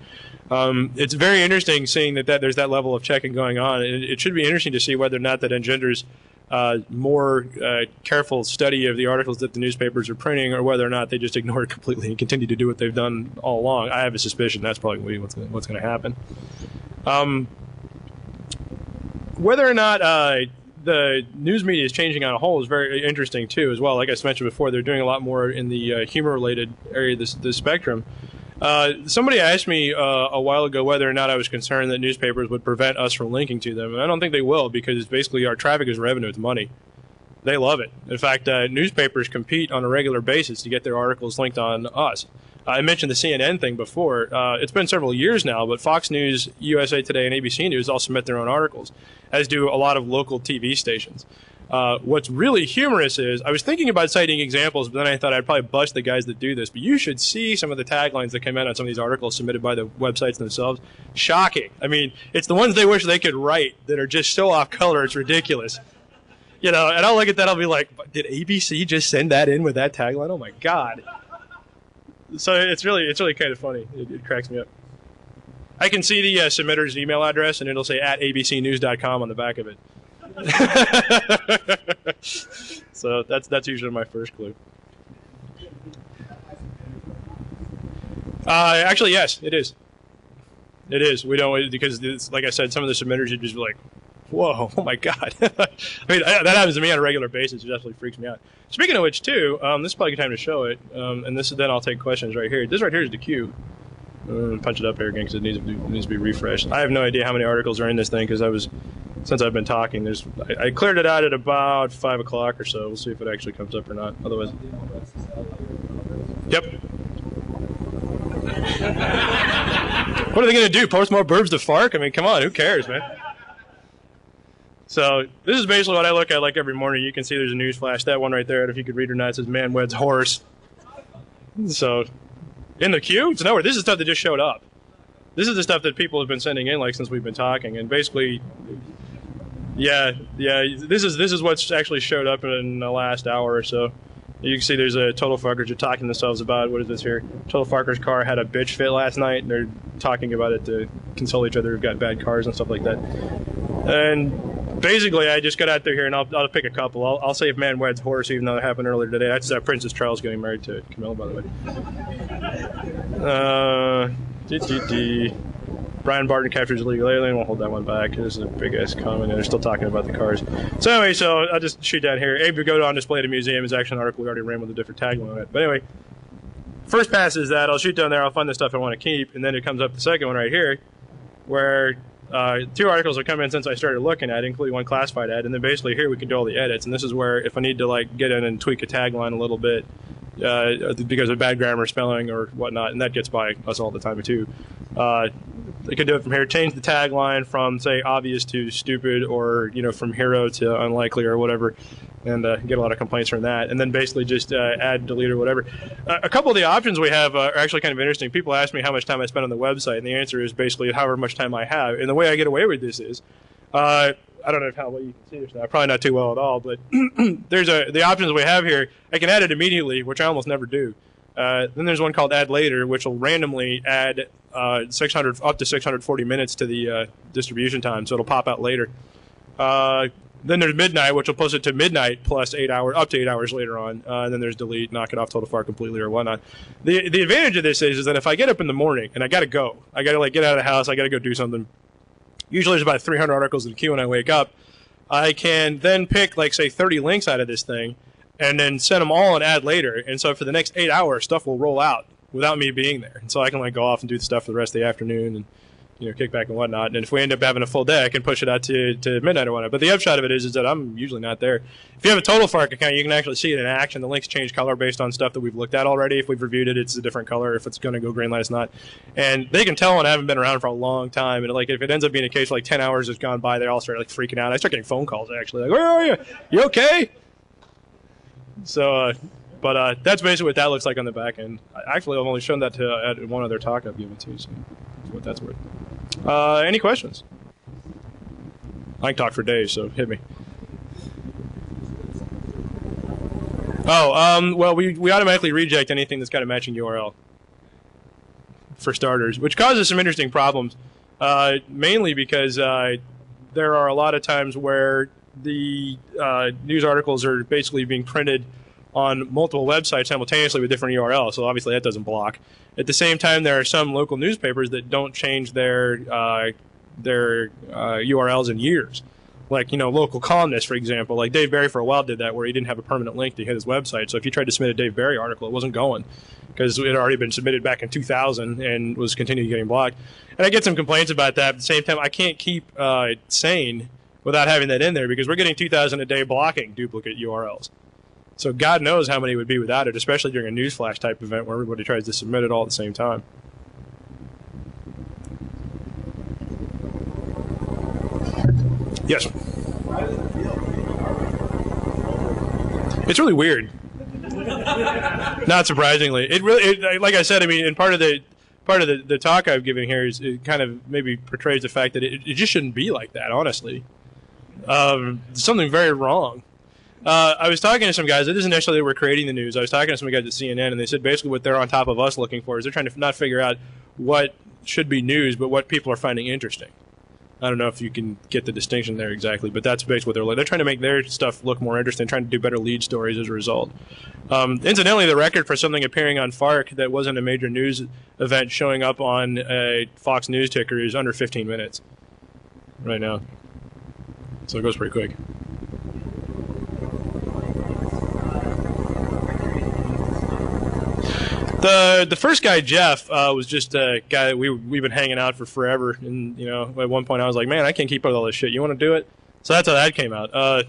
um, it's very interesting seeing that, that there's that level of checking going on. It, it should be interesting to see whether or not that engenders uh, more uh, careful study of the articles that the newspapers are printing, or whether or not they just ignore it completely and continue to do what they've done all along. I have a suspicion that's probably what's what's going to happen. Um, whether or not uh, the news media is changing on a whole is very interesting too, as well. Like I mentioned before, they're doing a lot more in the uh, humor-related area of the, the spectrum. Uh, somebody asked me uh, a while ago whether or not I was concerned that newspapers would prevent us from linking to them, and I don't think they will because basically our traffic is revenue, it's money. They love it. In fact, uh, newspapers compete on a regular basis to get their articles linked on us. I mentioned the CNN thing before. Uh, it's been several years now, but Fox News, USA Today, and ABC News all submit their own articles, as do a lot of local TV stations. Uh, what's really humorous is I was thinking about citing examples, but then I thought I'd probably bust the guys that do this. But you should see some of the taglines that come out on some of these articles submitted by the websites themselves. Shocking. I mean, it's the ones they wish they could write that are just so off color. It's ridiculous. You know, and I'll look at that. I'll be like, did ABC just send that in with that tagline? Oh my god. So it's really, it's really kind of funny. It, it cracks me up. I can see the uh, submitter's email address, and it'll say at abcnews.com on the back of it. so that's that's usually my first clue. Uh, actually, yes, it is. It is. We don't because, it's, like I said, some of the submitters you just be like, "Whoa, oh my god!" I mean, that happens to me on a regular basis. It definitely freaks me out. Speaking of which, too, um, this is probably a good time to show it. Um, and this is then I'll take questions right here. This right here is the queue. Uh, punch it up here again because it needs, it needs to be refreshed. I have no idea how many articles are in this thing because I was since I've been talking. There's I, I, cleared it out at about five o'clock or so. We'll see if it actually comes up or not. Otherwise, yep. what are they going to do? Post more burbs to Fark? I mean, come on, who cares, man? So this is basically what I look at like every morning. You can see there's a news flash. That one right there, if you could read or not, it says "Man weds horse." So in the queue, it's nowhere. This is stuff that just showed up. This is the stuff that people have been sending in like since we've been talking, and basically yeah, yeah. This is this is what's actually showed up in the last hour or so. You can see there's a total fuckers are talking themselves about what is this here? Total fuckers car had a bitch fit last night. And they're talking about it to console each other who've got bad cars and stuff like that. And basically, I just got out there here and I'll, I'll pick a couple. I'll, I'll say if man weds horse, even though it happened earlier today. That's uh, Princess Charles getting married to Camilla, by the way. Uh, dee, dee, dee. Brian Barton captures illegal alien. We'll hold that one back. This is a big ass comment, and they're still talking about the cars. So anyway, so I'll just shoot down here. Abe Vigoda on display at a museum is actually an article we already ran with a different tagline on it. But anyway, first pass is that I'll shoot down there. I'll find the stuff I want to keep, and then it comes up the second one right here, where uh, two articles have come in since I started looking at it, including one classified ad, and then basically here we can do all the edits. And this is where if I need to like get in and tweak a tagline a little bit, uh, because of bad grammar, spelling, or whatnot, and that gets by us all the time too. Uh, they could do it from here. Change the tagline from say obvious to stupid, or you know from hero to unlikely or whatever, and uh, get a lot of complaints from that. And then basically just uh, add, delete, or whatever. Uh, a couple of the options we have uh, are actually kind of interesting. People ask me how much time I spend on the website, and the answer is basically however much time I have. And the way I get away with this is. Uh, I don't know how well you can see this now. Probably not too well at all, but there's a the options we have here. I can add it immediately, which I almost never do. Uh, then there's one called Add Later, which will randomly add uh, 600 up to 640 minutes to the uh, distribution time, so it'll pop out later. Uh, then there's Midnight, which will post it to midnight plus eight hours, up to eight hours later on. Uh, and then there's Delete, knock it off total far completely or whatnot. The the advantage of this is, is that if I get up in the morning and I got to go, I got to like get out of the house, I got to go do something. Usually there's about 300 articles in the queue when I wake up. I can then pick like say 30 links out of this thing and then send them all and add later. And so for the next eight hours, stuff will roll out without me being there. And so I can like go off and do stuff for the rest of the afternoon and you know kick back and whatnot. And if we end up having a full day, I can push it out to, to midnight or whatnot. But the upshot of it is is that I'm usually not there. If you have a total Fark account, you can actually see it in action. The links change color based on stuff that we've looked at already. If we've reviewed it, it's a different color. If it's going to go green light, it's not. And they can tell when I haven't been around for a long time. And like if it ends up being a case like ten hours has gone by, they all start like freaking out. I start getting phone calls actually like, "Where are you? You okay?" So, uh, but uh, that's basically what that looks like on the back end. Actually, I've only shown that to uh, at one other talk I've given to, so that's what that's worth. Uh, any questions? I can talk for days, so hit me. Oh, um, well, we, we automatically reject anything that's got a matching URL, for starters, which causes some interesting problems, uh, mainly because uh, there are a lot of times where the uh, news articles are basically being printed on multiple websites simultaneously with different URLs. So obviously that doesn't block. At the same time, there are some local newspapers that don't change their uh, their uh, URLs in years. Like you know, local columnists, for example, like Dave Barry for a while did that, where he didn't have a permanent link to hit his website. So if you tried to submit a Dave Barry article, it wasn't going because it had already been submitted back in 2000 and was continuing getting blocked. And I get some complaints about that. At the same time, I can't keep uh, sane without having that in there because we're getting 2,000 a day blocking duplicate URLs. So God knows how many would be without it, especially during a newsflash type event where everybody tries to submit it all at the same time. Yes. It's really weird. Not surprisingly, it really, it, like I said, I mean, and part of the part of the, the talk I've given here is it kind of maybe portrays the fact that it, it just shouldn't be like that. Honestly, um, something very wrong. Uh, I was talking to some guys. It isn't that we're creating the news. I was talking to some guys at CNN, and they said basically what they're on top of us looking for is they're trying to not figure out what should be news, but what people are finding interesting. I don't know if you can get the distinction there exactly, but that's basically what they're like. They're trying to make their stuff look more interesting, trying to do better lead stories as a result. Um, incidentally, the record for something appearing on Fark that wasn't a major news event showing up on a Fox News ticker is under 15 minutes right now. So it goes pretty quick. The the first guy, Jeff, uh, was just a guy that we we've been hanging out for forever, and you know, at one point I was like, man, I can't keep up with all this shit. You want to do it? So that's how that came out. Uh,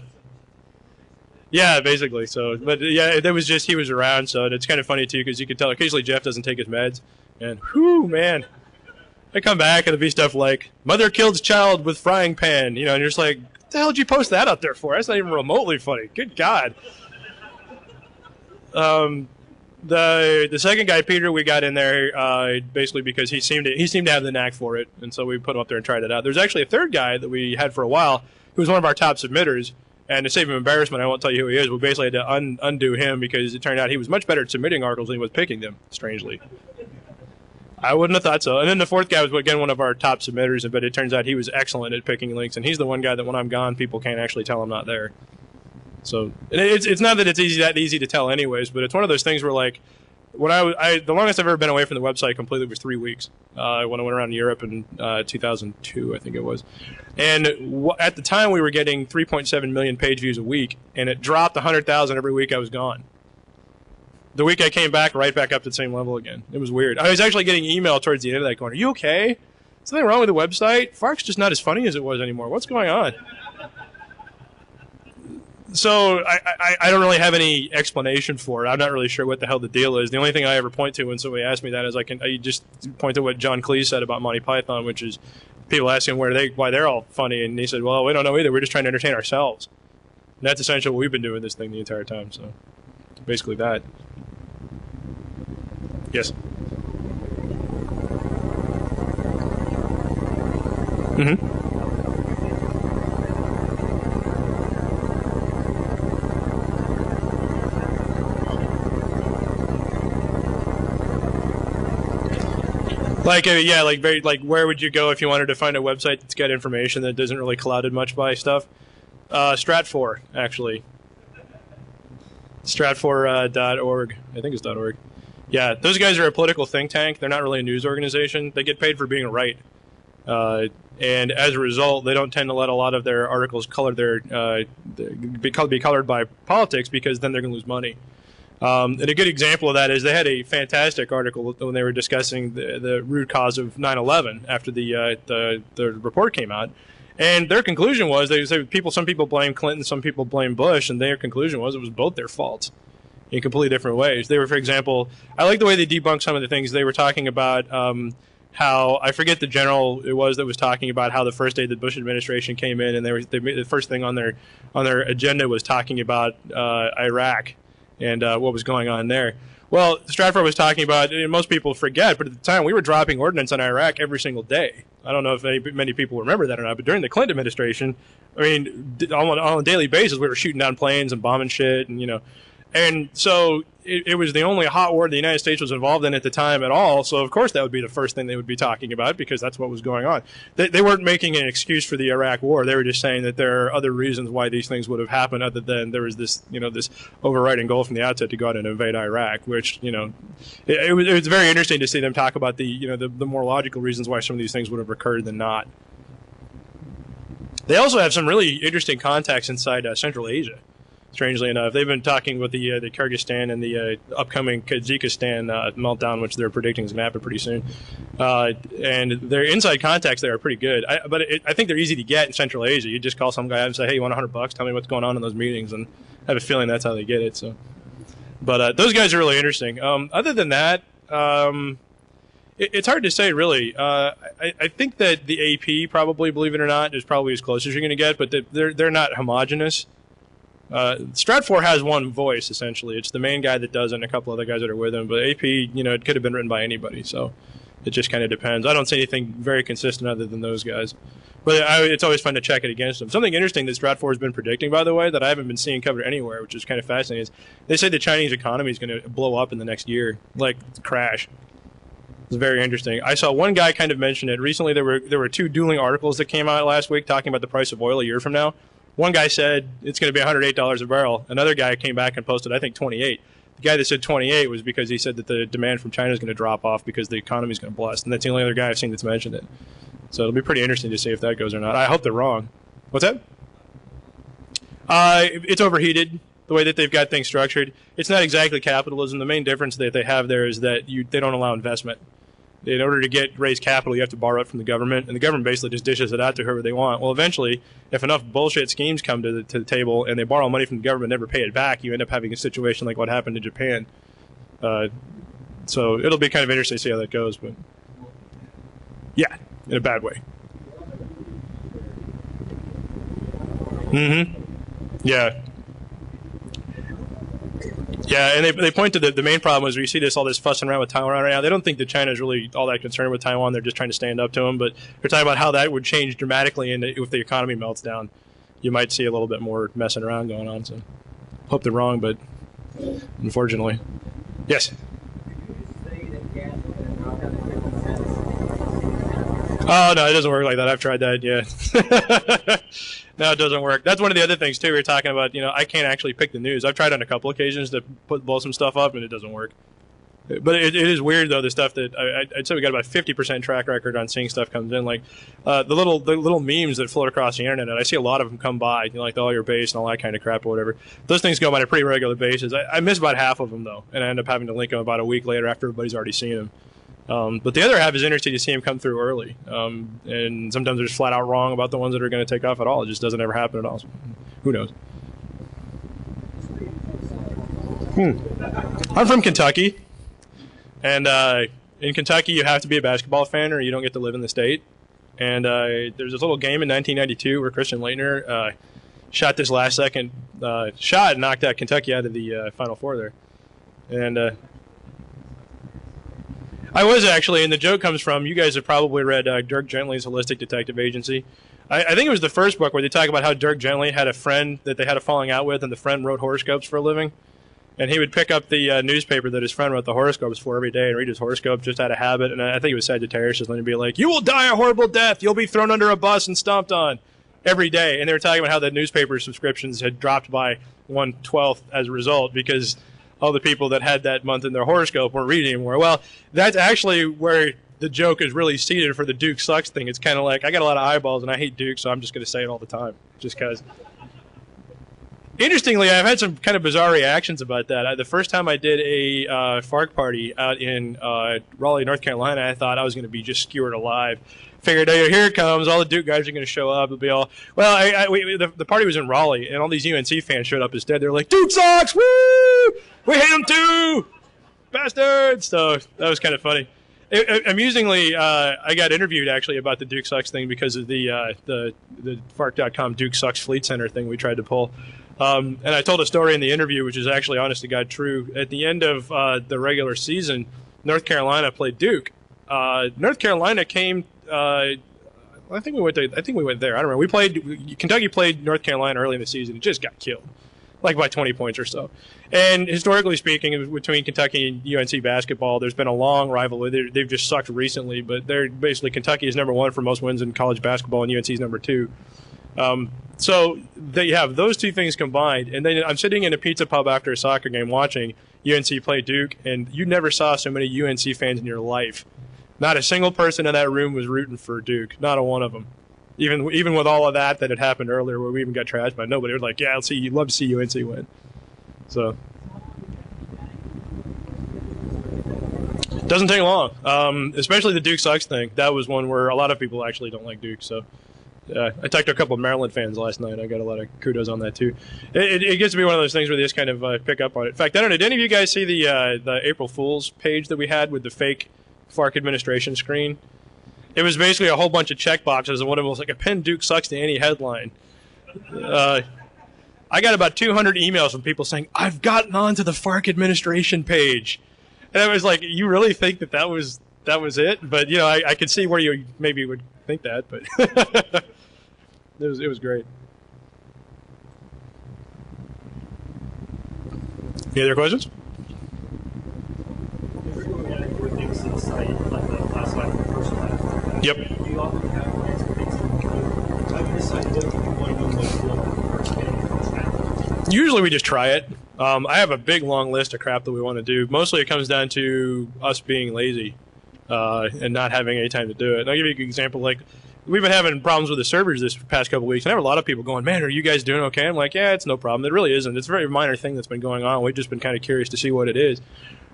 yeah, basically. So, but yeah, it was just he was around, so it's kind of funny too because you could tell occasionally Jeff doesn't take his meds, and whoo, man, I come back and it'll be stuff like mother killed child with frying pan, you know, and you're just like, what the hell did you post that up there for? That's not even remotely funny. Good God. Um, the the second guy, Peter, we got in there uh, basically because he seemed to, he seemed to have the knack for it, and so we put him up there and tried it out. There's actually a third guy that we had for a while who was one of our top submitters, and to save him embarrassment, I won't tell you who he is. We basically had to un- undo him because it turned out he was much better at submitting articles than he was picking them. Strangely, I wouldn't have thought so. And then the fourth guy was again one of our top submitters, but it turns out he was excellent at picking links, and he's the one guy that when I'm gone, people can't actually tell I'm not there. So it's it's not that it's easy that easy to tell anyways, but it's one of those things where like when I, I the longest I've ever been away from the website completely was three weeks. Uh, when I went around Europe in uh, 2002, I think it was, and w- at the time we were getting 3.7 million page views a week, and it dropped 100,000 every week I was gone. The week I came back, right back up to the same level again. It was weird. I was actually getting email towards the end of that going, "Are you okay? Something wrong with the website? Fark's just not as funny as it was anymore. What's going on?" So I, I, I, don't really have any explanation for it. I'm not really sure what the hell the deal is. The only thing I ever point to when somebody asks me that is I can I just point to what John Cleese said about Monty Python, which is people asking where they why they're all funny, and he said, "Well, we don't know either. We're just trying to entertain ourselves." And that's essentially what we've been doing this thing the entire time. So basically that. Yes. Mm-hmm. Like uh, yeah, like very like where would you go if you wanted to find a website that's got information that isn't really clouded much by stuff? Uh, Stratfor actually. Stratfor.org, uh, .org, I think it's .org. Yeah, those guys are a political think tank. They're not really a news organization. They get paid for being right, uh, and as a result, they don't tend to let a lot of their articles color their uh, be colored by politics because then they're going to lose money. Um, and a good example of that is they had a fantastic article when they were discussing the, the root cause of 9/11 after the, uh, the the report came out, and their conclusion was they say people some people blame Clinton, some people blame Bush, and their conclusion was it was both their faults in completely different ways. They were, for example, I like the way they debunked some of the things they were talking about. Um, how I forget the general it was that was talking about how the first day the Bush administration came in and they were they, the first thing on their on their agenda was talking about uh, Iraq and uh, what was going on there. Well, Stratfor was talking about, most people forget, but at the time we were dropping ordnance on Iraq every single day. I don't know if any, many people remember that or not, but during the Clinton administration, I mean, on, on a daily basis, we were shooting down planes and bombing shit, and you know, and so it, it, was the only hot war the United States was involved in at the time at all. So of course that would be the first thing they would be talking about because that's what was going on. They, they weren't making an excuse for the Iraq War. They were just saying that there are other reasons why these things would have happened, other than there was this you know this overriding goal from the outset to go out and invade Iraq. Which you know, it, it was, it was very interesting to see them talk about the you know the, the more logical reasons why some of these things would have occurred than not. They also have some really interesting contacts inside uh, Central Asia Strangely enough, they've been talking with the uh, the Kyrgyzstan and the uh, upcoming Kazakhstan uh, meltdown, which they're predicting is going to happen pretty soon. Uh, and their inside contacts there are pretty good. I, but it, I think they're easy to get in Central Asia. You just call some guy and say, "Hey, you want 100 bucks? Tell me what's going on in those meetings," and I have a feeling that's how they get it. So, but uh, those guys are really interesting. Um, other than that. Um, it's hard to say, really. Uh, I, I, think that the AP, probably, believe it or not, is probably as close as you're going to get, but they're they're not homogenous. Uh, Stratfor has one voice essentially. It's the main guy that does it, and a couple other guys that are with him. But AP, you know, it could have been written by anybody, so it just kind of depends. I don't see anything very consistent other than those guys. But I, it's always fun to check it against them. Something interesting that Stratfor has been predicting, by the way, that I haven't been seeing covered anywhere, which is kind of fascinating, is they say the Chinese economy is going to blow up in the next year, like crash. It's very interesting. I saw one guy kind of mention it recently. There were there were two dueling articles that came out last week talking about the price of oil a year from now. One guy said it's going to be 108 dollars a barrel. Another guy came back and posted I think 28. The guy that said 28 was because he said that the demand from China is going to drop off because the economy is going to bust, and that's the only other guy I've seen that's mentioned it. So it'll be pretty interesting to see if that goes or not. I hope they're wrong. What's that? Uh, it's overheated the way that they've got things structured. It's not exactly capitalism. The main difference that they have there is that you they don't allow investment in order to get raise capital, you have to borrow it from the government, and the government basically just dishes it out to whoever they want. Well, eventually, if enough bullshit schemes come to the, to the table and they borrow money from the government, never pay it back, you end up having a situation like what happened in Japan. Uh, so it'll be kind of interesting to see how that goes, but yeah, in a bad way. Mm-hmm. Yeah. Yeah, and they, they point to the, the main problem is we see this all this fussing around with Taiwan right now. They don't think that China is really all that concerned with Taiwan. They're just trying to stand up to them. But they're talking about how that would change dramatically, and if the economy melts down, you might see a little bit more messing around going on. So, hope they're wrong, but unfortunately, yes. Oh no, it doesn't work like that. I've tried that. Yeah. no, it doesn't work. That's one of the other things too. We are talking about. You know, I can't actually pick the news. I've tried on a couple occasions to put blow some stuff up, and it doesn't work. But it, it is weird though. The stuff that I, would say we got about fifty percent track record on seeing stuff comes in, like uh, the little the little memes that float across the internet. And I see a lot of them come by, you know, like all your base and all that kind of crap or whatever. Those things go by on a pretty regular basis. I, I miss about half of them though, and I end up having to link them about a week later after everybody's already seen them. Um, but the other half is interesting to see him come through early. Um, and sometimes they're just flat out wrong about the ones that are going to take off at all. It just doesn't ever happen at all. So who knows? Hmm. I'm from Kentucky. And uh, in Kentucky, you have to be a basketball fan or you don't get to live in the state. And uh, there's this little game in 1992 where Christian Laettner uh, shot this last second uh, shot and knocked out Kentucky out of the uh, Final Four there. And uh, I was actually, and the joke comes from you guys have probably read uh, Dirk Gently's Holistic Detective Agency. I, I, think it was the first book where they talk about how Dirk Gently had a friend that they had a falling out with, and the friend wrote horoscopes for a living. And he would pick up the uh, newspaper that his friend wrote the horoscopes for every day and read his horoscope just out of habit. And I think it was Sagittarius, and he'd be like, "You will die a horrible death. You'll be thrown under a bus and stomped on." every day. And they were talking about how the newspaper subscriptions had dropped by one twelfth as a result because all the people that had that month in their horoscope weren't reading anymore. Well, that's actually where the joke is really seated for the Duke sucks thing. It's kind of like I got a lot of eyeballs and I hate Duke, so I'm just going to say it all the time, just because. Interestingly, I've had some kind of bizarre reactions about that. I, the first time I did a uh, Fark party out in uh, Raleigh, North Carolina, I thought I was going to be just skewered alive figured, hey, here it comes. All the Duke guys are going to show up. It'll be all well. I, I, we, the, the party was in Raleigh, and all these UNC fans showed up instead. They're like, Duke sucks. Woo! We hate them too, bastards. So that was kind of funny. It, it, amusingly, uh, I got interviewed actually about the Duke sucks thing because of the uh, the the Fark.com Duke sucks Fleet Center thing we tried to pull. Um, and I told a story in the interview, which is actually honest to God true. At the end of uh, the regular season, North Carolina played Duke. Uh, North Carolina came uh, I think we went to. I think we went there. I don't know. We played. Kentucky played North Carolina early in the season. It just got killed, like by 20 points or so. And historically speaking, between Kentucky and UNC basketball, there's been a long rivalry. They've just sucked recently, but they're basically Kentucky is number one for most wins in college basketball, and UNC is number two. Um, so they have those two things combined, and then I'm sitting in a pizza pub after a soccer game watching UNC play Duke, and you never saw so many UNC fans in your life not a single person in that room was rooting for Duke. Not a one of them. Even even with all of that that had happened earlier, where we even got trashed by nobody, we're like, yeah, I'll see you. Love to see UNC win. So doesn't take long. Um, especially the Duke sucks thing. That was one where a lot of people actually don't like Duke. So uh, I talked to a couple of Maryland fans last night. I got a lot of kudos on that too. It, it, it gets to be one of those things where they just kind of uh, pick up on it. In fact, I don't know. Did any of you guys see the uh, the April Fool's page that we had with the fake Fark administration screen? It was basically a whole bunch of check boxes, and one of them was like a "Penn Duke sucks" to any headline. Uh, I got about 200 emails from people saying I've gotten onto the Fark administration page, and I was like, "You really think that that was that was it?" But you know, I, I could see where you maybe would think that, but it was it was great. Any other questions? Yep. Usually we just try it. Um, I have a big long list of crap that we want to do. Mostly it comes down to us being lazy uh, and not having any time to do it. And I'll give you an example. Like we've been having problems with the servers this past couple weeks, and I have a lot of people going, "Man, are you guys doing okay?" I'm like, "Yeah, it's no problem. It really isn't. It's a very minor thing that's been going on. We've just been kind of curious to see what it is."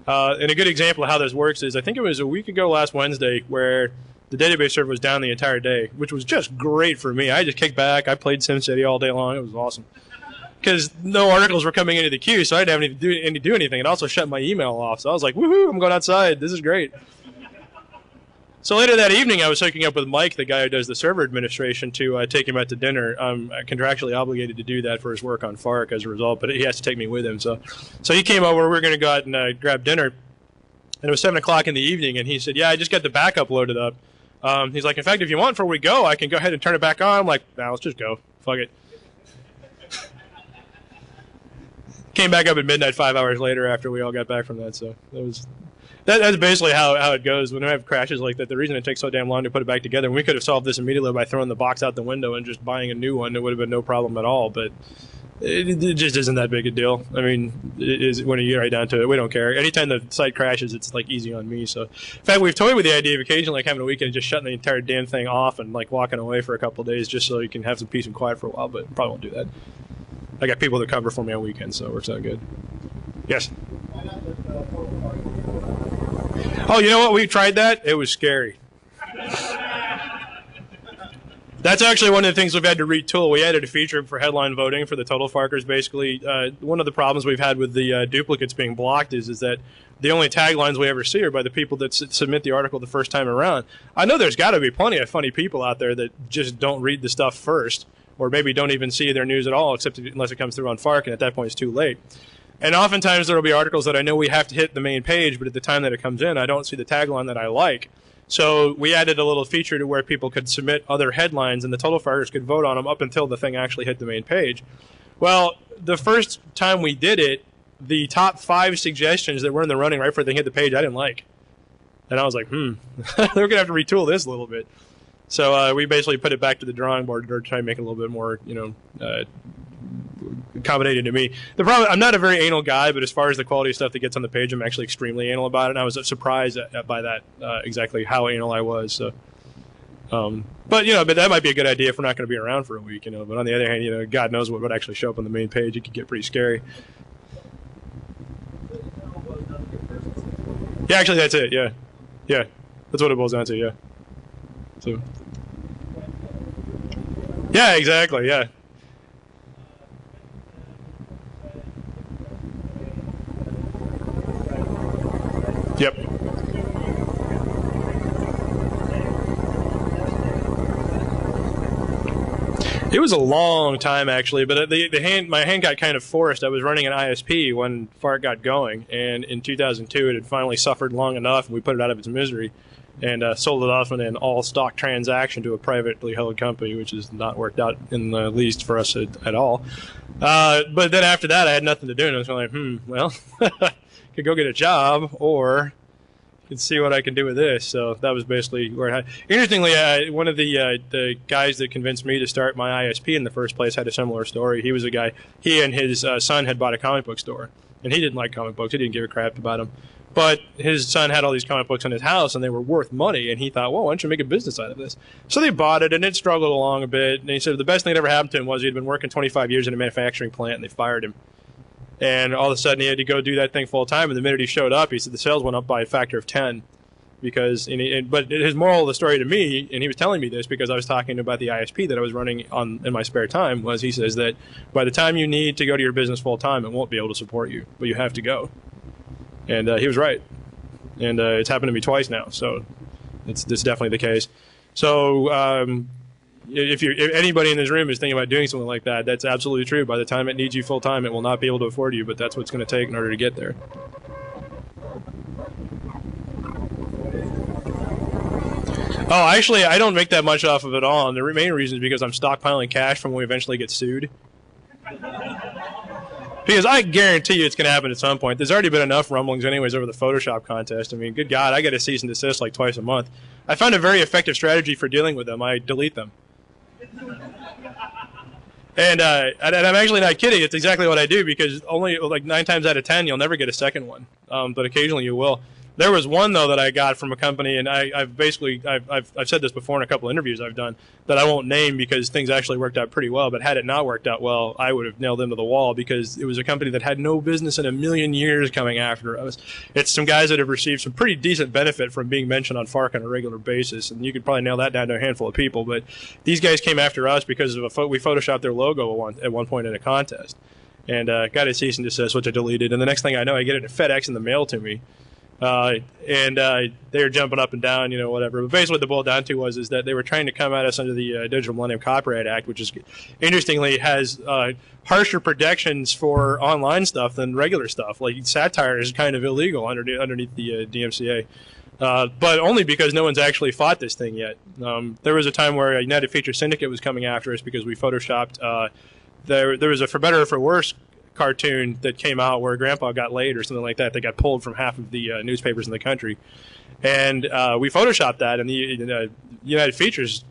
Uh, and a good example of how this works is I think it was a week ago last Wednesday where the database server was down the entire day, which was just great for me. I just kicked back. I played SimCity all day long. It was awesome because no articles were coming into the queue, so I didn't have any to do, any do anything. It also shut my email off, so I was like, "Woohoo! I'm going outside. This is great." So later that evening, I was hooking up with Mike, the guy who does the server administration, to uh, take him out to dinner. I'm contractually obligated to do that for his work on Fark as a result, but he has to take me with him. So, so he came over. We were going to go out and uh, grab dinner, and it was seven o'clock in the evening. And he said, "Yeah, I just got the backup loaded up." Um, he's like, "In fact, if you want, before we go, I can go ahead and turn it back on." I'm like, "Nah, let's just go. Fuck it." Came back up at midnight five hours later after we all got back from that. So that was that, that's basically how, how it goes when we have crashes like that. The reason it takes so damn long to put it back together, we could have solved this immediately by throwing the box out the window and just buying a new one. It would have been no problem at all. But it, it just isn't that big a deal. I mean, it is when you get right down to it, we don't care. Anytime the site crashes, it's like easy on me. So, in fact, we've toyed with the idea of occasionally like having a weekend just shutting the entire damn thing off and like walking away for a couple days just so you can have some peace and quiet for a while. But probably won't do that. I got people that cover for me on weekends, so it works out good. Yes. Oh, you know what? We tried that. It was scary. That's actually one of the things we've had to retool. We added a feature for headline voting for the total farkers. Basically, uh, one of the problems we've had with the uh, duplicates being blocked is is that the only taglines we ever see are by the people that s- submit the article the first time around. I know there's got to be plenty of funny people out there that just don't read the stuff first, or maybe don't even see their news at all, except unless it comes through on Fark, and at that point it's too late. And oftentimes there will be articles that I know we have to hit the main page, but at the time that it comes in, I don't see the tagline that I like. So we added a little feature to where people could submit other headlines, and the total farkers could vote on them up until the thing actually hit the main page. Well, the first time we did it, the top five suggestions that were in the running right before they hit the page, I didn't like, and I was like, hmm, they're gonna have to retool this a little bit. So uh, we basically put it back to the drawing board to try and make it a little bit more, you know, uh, accommodated to me. The problem, I'm not a very anal guy, but as far as the quality of stuff that gets on the page, I'm actually extremely anal about it. And I was surprised by that, uh, exactly how anal I was. So, um, but you know, but that might be a good idea if we're not going to be around for a week, you know. But on the other hand, you know, God knows what would actually show up on the main page. It could get pretty scary. Yeah, actually, that's it. Yeah, yeah, that's what it boils down to. Yeah. So. Yeah, exactly. Yeah. Yep. It was a long time actually, but the, the hand my hand got kind of forced. I was running an ISP when Fark got going, and in 2002 it had finally suffered long enough, and we put it out of its misery and uh, sold it off in an all stock transaction to a privately held company, which has not worked out in the least for us at, at all. Uh, but then after that, I had nothing to do, and I was like, hmm, well, could go get a job or could see what I can do with this. So that was basically where had. Interestingly, uh, one of the uh, the guys that convinced me to start my ISP in the first place had a similar story. He was a guy. He and his uh, son had bought a comic book store, and he didn't like comic books. He didn't give a crap about them. But his son had all these comic books in his house, and they were worth money. And he thought, well, why don't you make a business out of this? So they bought it, and it struggled along a bit. And he said the best thing that ever happened to him was he had been working 25 years in a manufacturing plant, and they fired him. And all of a sudden, he had to go do that thing full time. And the minute he showed up, he said the sales went up by a factor of 10 because and, he, and, but his moral of the story to me and he was telling me this because I was talking about the ISP that I was running on in my spare time was he says that by the time you need to go to your business full time it won't be able to support you but you have to go. And uh, he was right. And uh, it's happened to me twice now. So it's, it's definitely the case. So um, if you if anybody in this room is thinking about doing something like that that's absolutely true by the time it needs you full time it will not be able to afford you but that's what's going to take in order to get there Oh, actually, I don't make that much off of it all, and the main reason is because I'm stockpiling cash from when we eventually get sued. because I guarantee you it's going to happen at some point. There's already been enough rumblings, anyways, over the Photoshop contest. I mean, good God, I get a cease and desist like twice a month. I found a very effective strategy for dealing with them. I delete them. And, uh, and I'm actually not kidding. It's exactly what I do because only like nine times out of ten you'll never get a second one, um, but occasionally you will. There was one though that I got from a company, and I, have basically I've, I've, I've said this before in a couple of interviews I've done that I won't name because things actually worked out pretty well. But had it not worked out well, I would have nailed them to the wall because it was a company that had no business in a million years coming after us. It's some guys that have received some pretty decent benefit from being mentioned on Fark on a regular basis, and you could probably nail that down to a handful of people. But these guys came after us because of a fo- we photoshopped their logo at one, at one point in a contest and uh, got a cease and desist, which I deleted. And the next thing I know, I get it at FedEx in the mail to me. Uh, and uh, they were jumping up and down, you know, whatever. But basically, what the boiled down to was is that they were trying to come at us under the uh, Digital Millennium Copyright Act, which is interestingly has uh, harsher protections for online stuff than regular stuff. Like satire is kind of illegal underneath, underneath the uh, DMCA. Uh, but only because no one's actually fought this thing yet. Um, there was a time where United Feature Syndicate was coming after us because we photoshopped. there, there was a for better or for worse cartoon that came out where Grandpa got laid or something like that. That got pulled from half of the uh, newspapers in the country, and uh, we photoshopped that, and the uh, United Features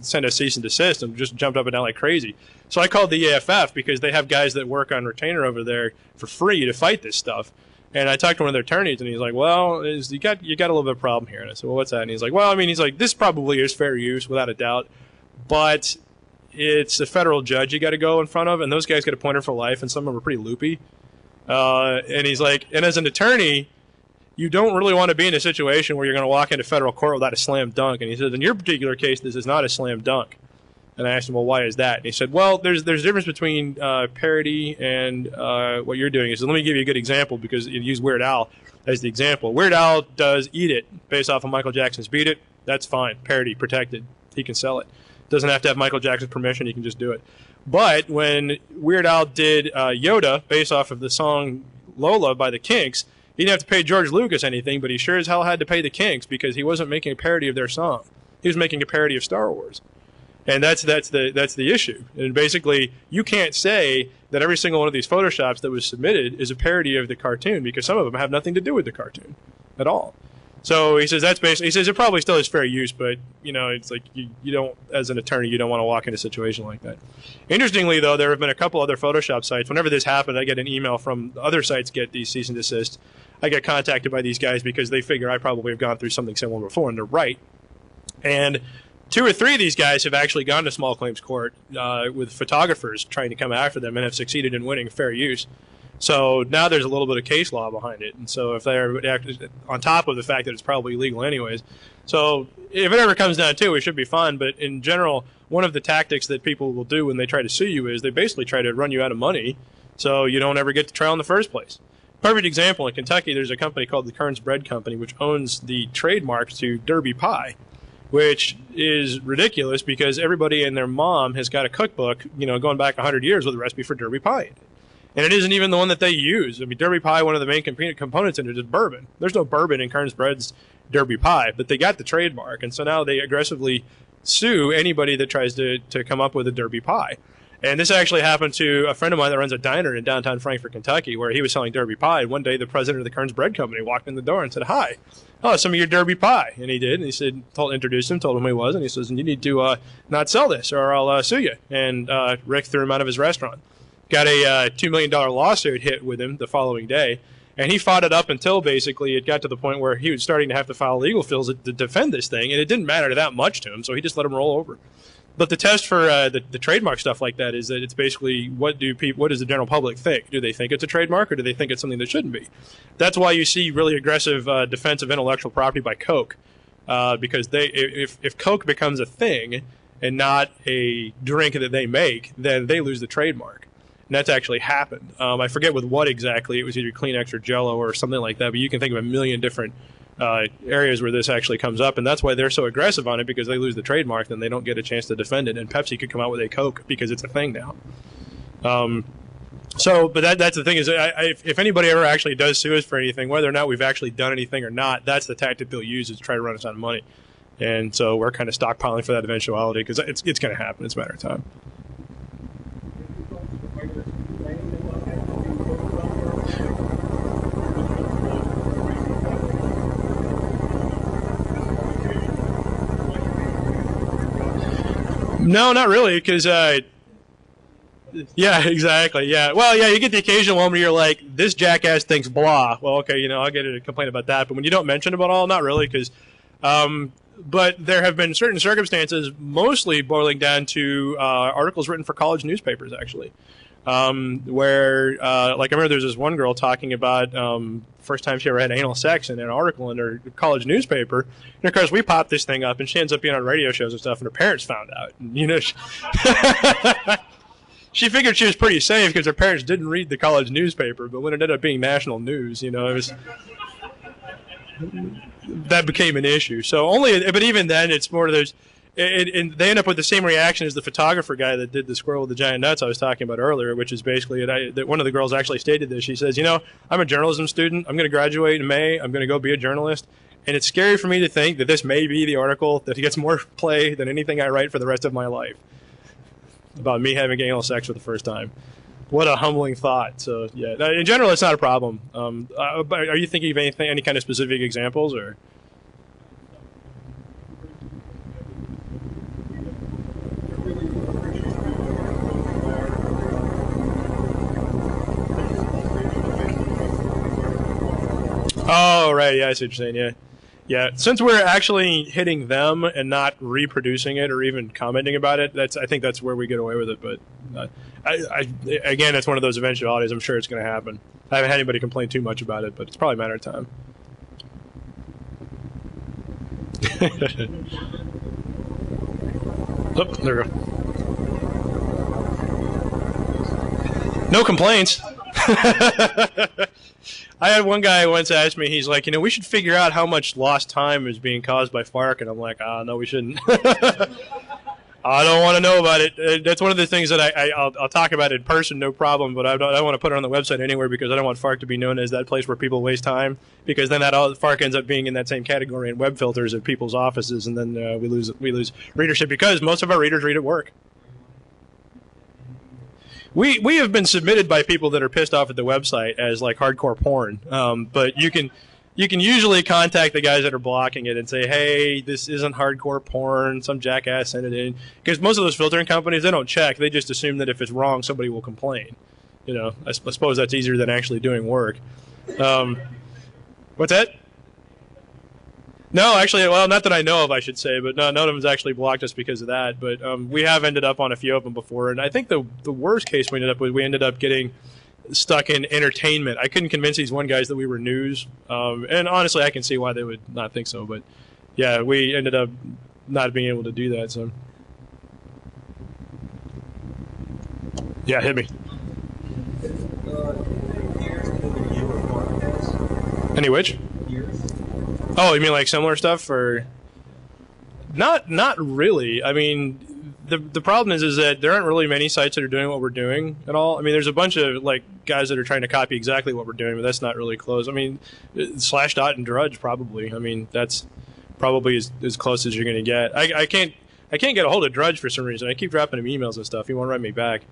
sent a cease and desist and just jumped up and down like crazy. So I called the EFF because they have guys that work on retainer over there for free to fight this stuff. And I talked to one of their attorneys, and he's like, "Well, is, you got you got a little bit of problem here." And I said, "Well, what's that?" And he's like, "Well, I mean, he's like, this probably is fair use without a doubt, but it's a federal judge you got to go in front of, and those guys get a pointer for life, and some of them are pretty loopy. Uh, and he's like, and as an attorney, you don't really want to be in a situation where you're going to walk into federal court without a slam dunk. And he says, in your particular case, this is not a slam dunk. And I asked him, well, why is that? And he said, well, there's there's a difference between uh, parody and uh, what you're doing. He said, let me give you a good example because you use Weird Al as the example. Weird Al does Eat It based off of Michael Jackson's Beat It. That's fine. Parody, protected. He can sell it. Doesn't have to have Michael Jackson's permission. He can just do it. But when Weird Al did uh, Yoda based off of the song Lola by the Kinks, he didn't have to pay George Lucas anything, but he sure as hell had to pay the Kinks because he wasn't making a parody of their song. He was making a parody of Star Wars. And that's that's the that's the issue. And basically, you can't say that every single one of these photoshops that was submitted is a parody of the cartoon because some of them have nothing to do with the cartoon at all. So he says that's basically. He says it probably still is fair use, but you know, it's like you, you don't, as an attorney, you don't want to walk into a situation like that. Interestingly, though, there have been a couple other Photoshop sites. Whenever this happened, I get an email from other sites get these cease and desist. I get contacted by these guys because they figure I probably have gone through something similar before, and they're right. And two or three of these guys have actually gone to small claims court uh, with photographers trying to come after them and have succeeded in winning fair use. So now there's a little bit of case law behind it. And so if they're on top of the fact that it's probably illegal anyways. So if it ever comes down to it, it should be fun. But in general, one of the tactics that people will do when they try to sue you is they basically try to run you out of money so you don't ever get to trial in the first place. Perfect example in Kentucky, there's a company called the Kern's Bread Company, which owns the trademark to Derby Pie, which is ridiculous because everybody and their mom has got a cookbook, you know, going back 100 years with a recipe for Derby Pie and it isn't even the one that they use. I mean, Derby Pie, one of the main components in it is bourbon. There's no bourbon in Kern's Bread's Derby Pie, but they got the trademark, and so now they aggressively sue anybody that tries to, to come up with a Derby Pie. And this actually happened to a friend of mine that runs a diner in downtown Frankfort, Kentucky, where he was selling Derby Pie. And one day, the president of the Kern's Bread Company walked in the door and said, "Hi, oh, some of your Derby Pie." And he did. And he said, told, introduced him, told him who he was, and he says, "You need to uh, not sell this, or I'll uh, sue you." And uh, Rick threw him out of his restaurant got a uh, $2 million lawsuit hit with him the following day. And he fought it up until basically it got to the point where he was starting to have to file legal feels to defend this thing, and it didn't matter that much to him, so he just let him roll over. But the test for uh, the, the trademark stuff like that is that it's basically what do people, what does the general public think? Do they think it's a trademark or do they think it's something that shouldn't be? That's why you see really aggressive uh, defense of intellectual property by Coke, uh, because they if if Coke becomes a thing and not a drink that they make, then they lose the trademark. And that's actually happened. Um, I forget with what exactly. It was either Kleenex or Jello or something like that. But you can think of a million different uh, areas where this actually comes up, and that's why they're so aggressive on it because they lose the trademark, then they don't get a chance to defend it. And Pepsi could come out with a Coke because it's a thing now. Um, so, but that, that's the thing is, I, I, if, anybody ever actually does sue us for anything, whether or not we've actually done anything or not, that's the tactic they'll use is to try to run us out of money. And so we're kind of stockpiling for that eventuality because it's, it's going to happen. It's a matter of time. No, not really, because uh, yeah, exactly. Yeah. Well, yeah, you get the occasional one where you're like, this jackass thinks blah. Well, okay, you know, I'll get a complaint about that. But when you don't mention at all, not really, because. Um, but there have been certain circumstances, mostly boiling down to uh, articles written for college newspapers, actually. Um, where, uh, like, I remember there's this one girl talking about um, first time she ever had anal sex in an article in her college newspaper. And of course, we popped this thing up, and she ends up being on radio shows and stuff, and her parents found out. And, you know, she, she figured she was pretty safe because her parents didn't read the college newspaper, but when it ended up being national news, you know, it was that became an issue. So only, but even then, it's more of it, and they end up with the same reaction as the photographer guy that did the squirrel with the giant nuts I was talking about earlier, which is basically I, that one of the girls actually stated this. She says, "You know, I'm a journalism student. I'm going to graduate in May. I'm going to go be a journalist." And it's scary for me to think that this may be the article that gets more play than anything I write for the rest of my life about me having anal sex for the first time. What a humbling thought. So yeah, in general, it's not a problem. Um, uh, are you thinking of anything, any kind of specific examples, or? Oh, right. Yeah, I see what you're saying. Yeah. Yeah. Since we're actually hitting them and not reproducing it or even commenting about it, that's I think that's where we get away with it. But uh, I, I, again, it's one of those eventualities. I'm sure it's going to happen. I haven't had anybody complain too much about it, but it's probably a matter of time. oh, there we go. No complaints. I had one guy once ask me, he's like, you know, we should figure out how much lost time is being caused by Fark, and I'm like, ah, no, we shouldn't. I don't want to know about it. Uh, that's one of the things that I, I will I'll talk about in person, no problem. But I don't, I don't want to put it on the website anywhere because I don't want Fark to be known as that place where people waste time. Because then that all, Fark ends up being in that same category in web filters of people's offices, and then uh, we lose we lose readership because most of our readers read at work we we have been submitted by people that are pissed off at the website as like hardcore porn. Um, but you can you can usually contact the guys that are blocking it and say, hey, this isn't hardcore porn. Some jackass sent it in because most of those filtering companies they don't check. They just assume that if it's wrong, somebody will complain. You know, I, I suppose that's easier than actually doing work. Um, what's that? No, actually, well, not that I know of, I should say, but no, none of them's actually blocked us because of that. But um, we have ended up on a few of them before, and I think the the worst case we ended up with, we ended up getting stuck in entertainment. I couldn't convince these one guys that we were news, um, and honestly, I can see why they would not think so. But yeah, we ended up not being able to do that. So yeah, hit me. Any which? Oh, you mean like similar stuff or? Not, not really. I mean, the the problem is is that there aren't really many sites that are doing what we're doing at all. I mean, there's a bunch of like guys that are trying to copy exactly what we're doing, but that's not really close. I mean, Slashdot and Drudge probably. I mean, that's probably as, as close as you're going to get. I, I can't I can't get a hold of Drudge for some reason. I keep dropping him emails and stuff. He won't write me back.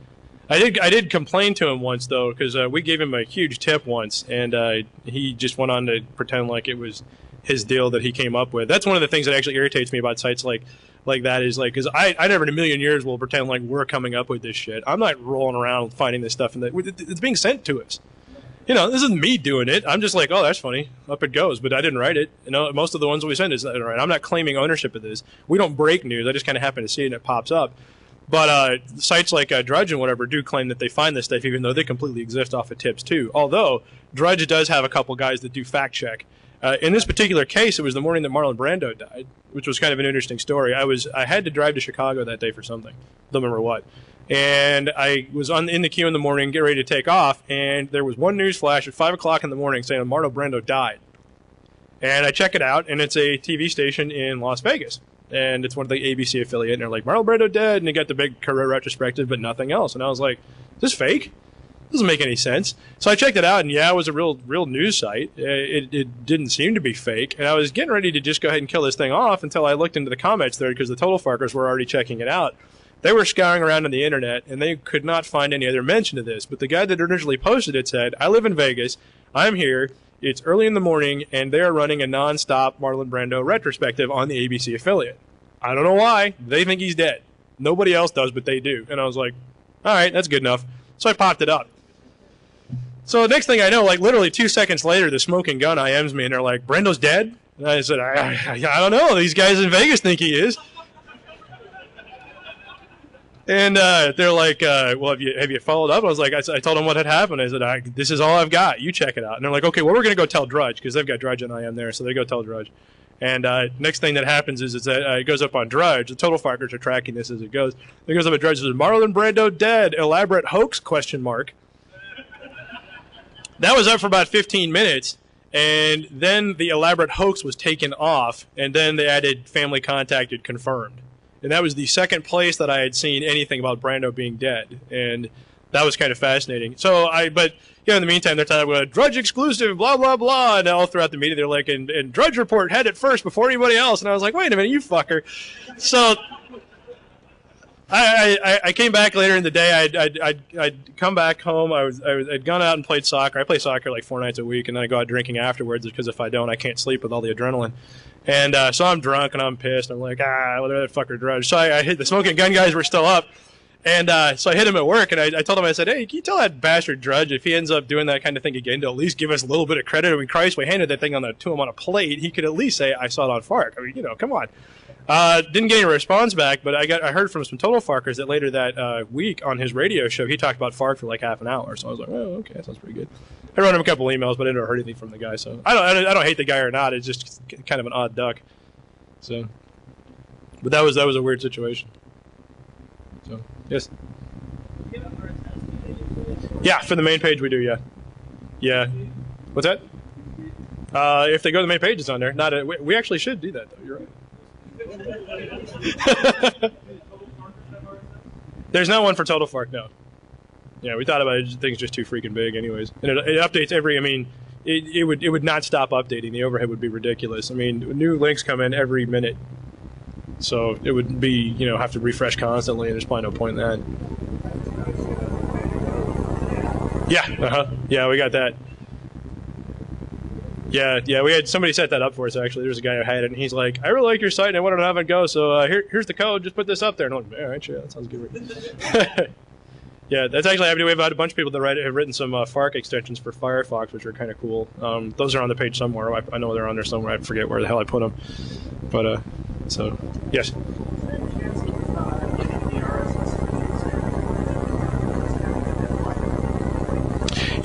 I did I did complain to him once though because uh, we gave him a huge tip once, and uh, he just went on to pretend like it was his deal that he came up with. That's one of the things that actually irritates me about sites like like that is like because I, I never in a million years will pretend like we're coming up with this shit. I'm not rolling around finding this stuff and it's being sent to us. you know, this isn't me doing it. I'm just like, oh, that's funny. Up it goes. But I didn't write it. You know, most of the ones we send is not right. I'm not claiming ownership of this. We don't break news. I just kind of happen to see it and it pops up. But uh, sites like uh, Drudge and whatever do claim that they find this stuff, even though they completely exist off of tips too. Although Drudge does have a couple guys that do fact check. Uh, in this particular case, it was the morning that Marlon Brando died, which was kind of an interesting story. I was I had to drive to Chicago that day for something, don't remember what, and I was on in the queue in the morning, get ready to take off, and there was one news flash at five o'clock in the morning saying Marlon Brando died, and I check it out, and it's a TV station in Las Vegas, and it's one of the ABC affiliate, and they're like Marlon Brando dead, and they got the big career retrospective, but nothing else, and I was like, is this fake? Doesn't make any sense. So I checked it out, and yeah, it was a real, real news site. Uh, it, it didn't seem to be fake, and I was getting ready to just go ahead and kill this thing off until I looked into the comments there because the total farkers were already checking it out. They were scouring around on the internet, and they could not find any other mention of this. But the guy that originally posted it said, "I live in Vegas. I'm here. It's early in the morning, and they are running a non-stop Marlon Brando retrospective on the ABC affiliate. I don't know why. They think he's dead. Nobody else does, but they do." And I was like, "All right, that's good enough." So I popped it up. So the next thing I know, like literally two seconds later, the smoking gun IMs me and they're like, Brando's dead? And I said, I, I, I don't know. These guys in Vegas think he is. And uh, they're like, uh, "Well, have you have you followed up?" I was like, I, I told them what had happened. I said, I, "This is all I've got. You check it out." And they're like, "Okay, well, we're going to go tell Drudge because they've got Drudge and I am there, so they go tell Drudge." And uh, next thing that happens is, is that uh, it goes up on Drudge. The total farkers are tracking this as it goes. It goes up on Drudge. It Says Marlon Brando dead? Elaborate hoax? Question mark that was up for about 15 minutes and then the elaborate hoax was taken off and then they added family contacted confirmed. And that was the second place that i had seen anything about brando being dead and that was kind of fascinating. So i but you know in the meantime they're talking about drudge exclusive blah blah blah and all throughout the media they're like and, and drudge report had it first before anybody else and i was like wait a minute you fucker. So I, I, I came back later in the day. I'd, I'd, I'd, I'd come back home. I was, I I'd gone out and played soccer. I play soccer like four nights a week, and then I go out drinking afterwards because if I don't, I can't sleep with all the adrenaline. And uh, so I'm drunk and I'm pissed. I'm like, ah, whatever that fucker drudge. So I, I hit the smoking gun guys were still up. And uh, so I hit him at work, and I, I, told him, I said, "Hey, can you tell that bastard Drudge if he ends up doing that kind of thing again, to at least give us a little bit of credit? I mean, Christ, we handed that thing on the, to him on a plate. He could at least say, I saw it on Fark. I mean, you know, come on." Uh, didn't get any response back, but I got I heard from some total Farkers that later that uh, week on his radio show he talked about Fark for like half an hour. So I was like, oh, okay, that sounds pretty good. I wrote him a couple emails, but I never heard anything from the guy. So I don't I don't, hate the guy or not. It's just kind of an odd duck. So, but that was that was a weird situation. So yes. Yeah, for the main page we do. Yeah, yeah. What's that? Uh, if they go to the main page, it's on there. Not a, we, we actually should do that though. You're right. There's not one for Total Fark, no. Yeah, we thought about it. Things just too freaking big, anyways. And it, it updates every. I mean, it, it would it would not stop updating. The overhead would be ridiculous. I mean, new links come in every minute, so it would be you know have to refresh constantly, and there's probably no point in that. Yeah, uh huh. Yeah, we got that. Yeah, yeah, we had somebody set that up for us. Actually, there's a guy who had it, and he's like, "I really like your site, and I wanted to have it go. So uh, here, here's the code. Just put this up there." And I'm like, "All right, sure, that sounds good." yeah, that's actually happening. We've had a bunch of people that write, have written some uh, Fark extensions for Firefox, which are kind of cool. Um, those are on the page somewhere. I, I, know they're on there somewhere. I forget where the hell I put them. But uh, so yes.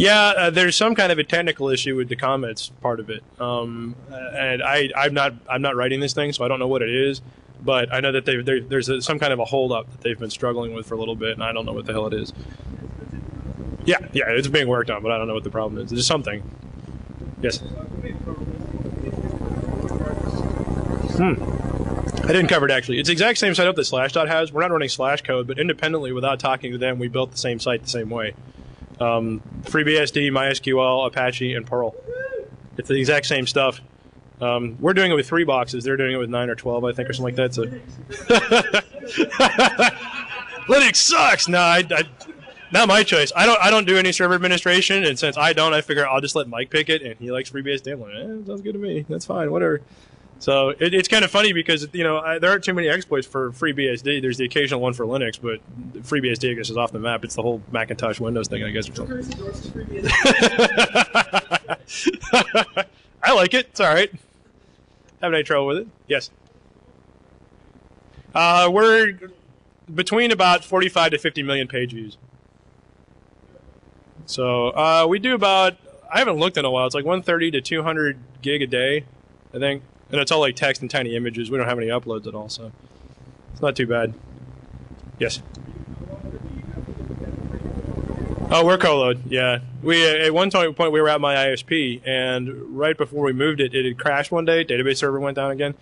Yeah, uh, there's some kind of a technical issue with the comments part of it, um, and I, I'm not I'm not writing this thing, so I don't know what it is. But I know that they, there's a, some kind of a holdup that they've been struggling with for a little bit, and I don't know what the hell it is. Yeah, yeah, it's being worked on, but I don't know what the problem is. There's something. Yes. Hmm. I didn't cover it actually. It's the exact same setup that Slashdot has. We're not running Slash code, but independently, without talking to them, we built the same site the same way um, FreeBSD, MySQL, Apache, and Perl. It's the exact same stuff. Um, we're doing it with three boxes. They're doing it with nine or twelve, I think, or something like that. So Linux sucks. No, I, I, not my choice. I don't. I don't do any server administration, and since I don't, I figure I'll just let Mike pick it, and he likes FreeBSD. I'm like, eh, sounds good to me. That's fine. Whatever. So it, it's kind of funny because you know I, there aren't too many exploits for FreeBSD. There's the occasional one for Linux, but FreeBSD I guess is off the map. It's the whole Macintosh Windows thing, I guess. Or something. I like it. It's all right. Having any trouble with it? Yes. Uh, we're between about 45 to 50 million page views. So uh, we do about. I haven't looked in a while. It's like 130 to 200 gig a day, I think, and it's all like text and tiny images. We don't have any uploads at all, so it's not too bad. Yes. Oh, we're colo. Yeah, we at one point we were at my ISP, and right before we moved it, it had crashed one day. Database server went down again,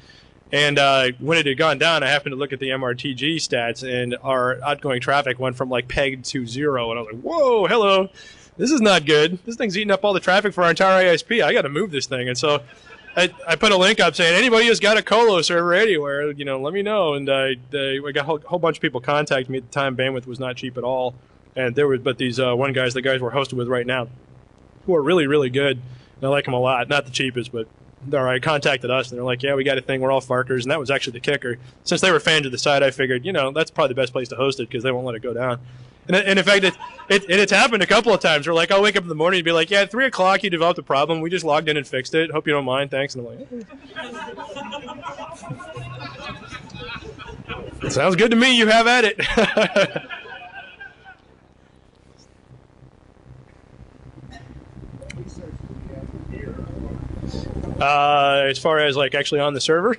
and uh, when it had gone down, I happened to look at the MRTG stats, and our outgoing traffic went from like pegged to zero, and I was like, "Whoa, hello, this is not good. This thing's eating up all the traffic for our entire ISP. I got to move this thing." And so. I, I put a link up saying anybody who's got a colo server anywhere, you know, let me know. And I, I, I got a whole, whole bunch of people contacting me. At the time. Bandwidth was not cheap at all. And there was but these uh, one guys the guys we're hosted with right now who are really really good. And i like them a lot. Not the cheapest but all right contacted us and they're like yeah we got a thing. We're all farkers. And that was actually the kicker. Since they were fans of the site i figured you know that's probably the best place to host it because they won't let it go down and, and in fact it, it, it, it's happened a couple of times We're like i'll wake up in the morning and be like yeah at 3 o'clock you developed a problem. We just logged in and fixed it. Hope you don't mind. Thanks. And i'm like sounds good to me. You have at it. Uh, as far as like actually on the server,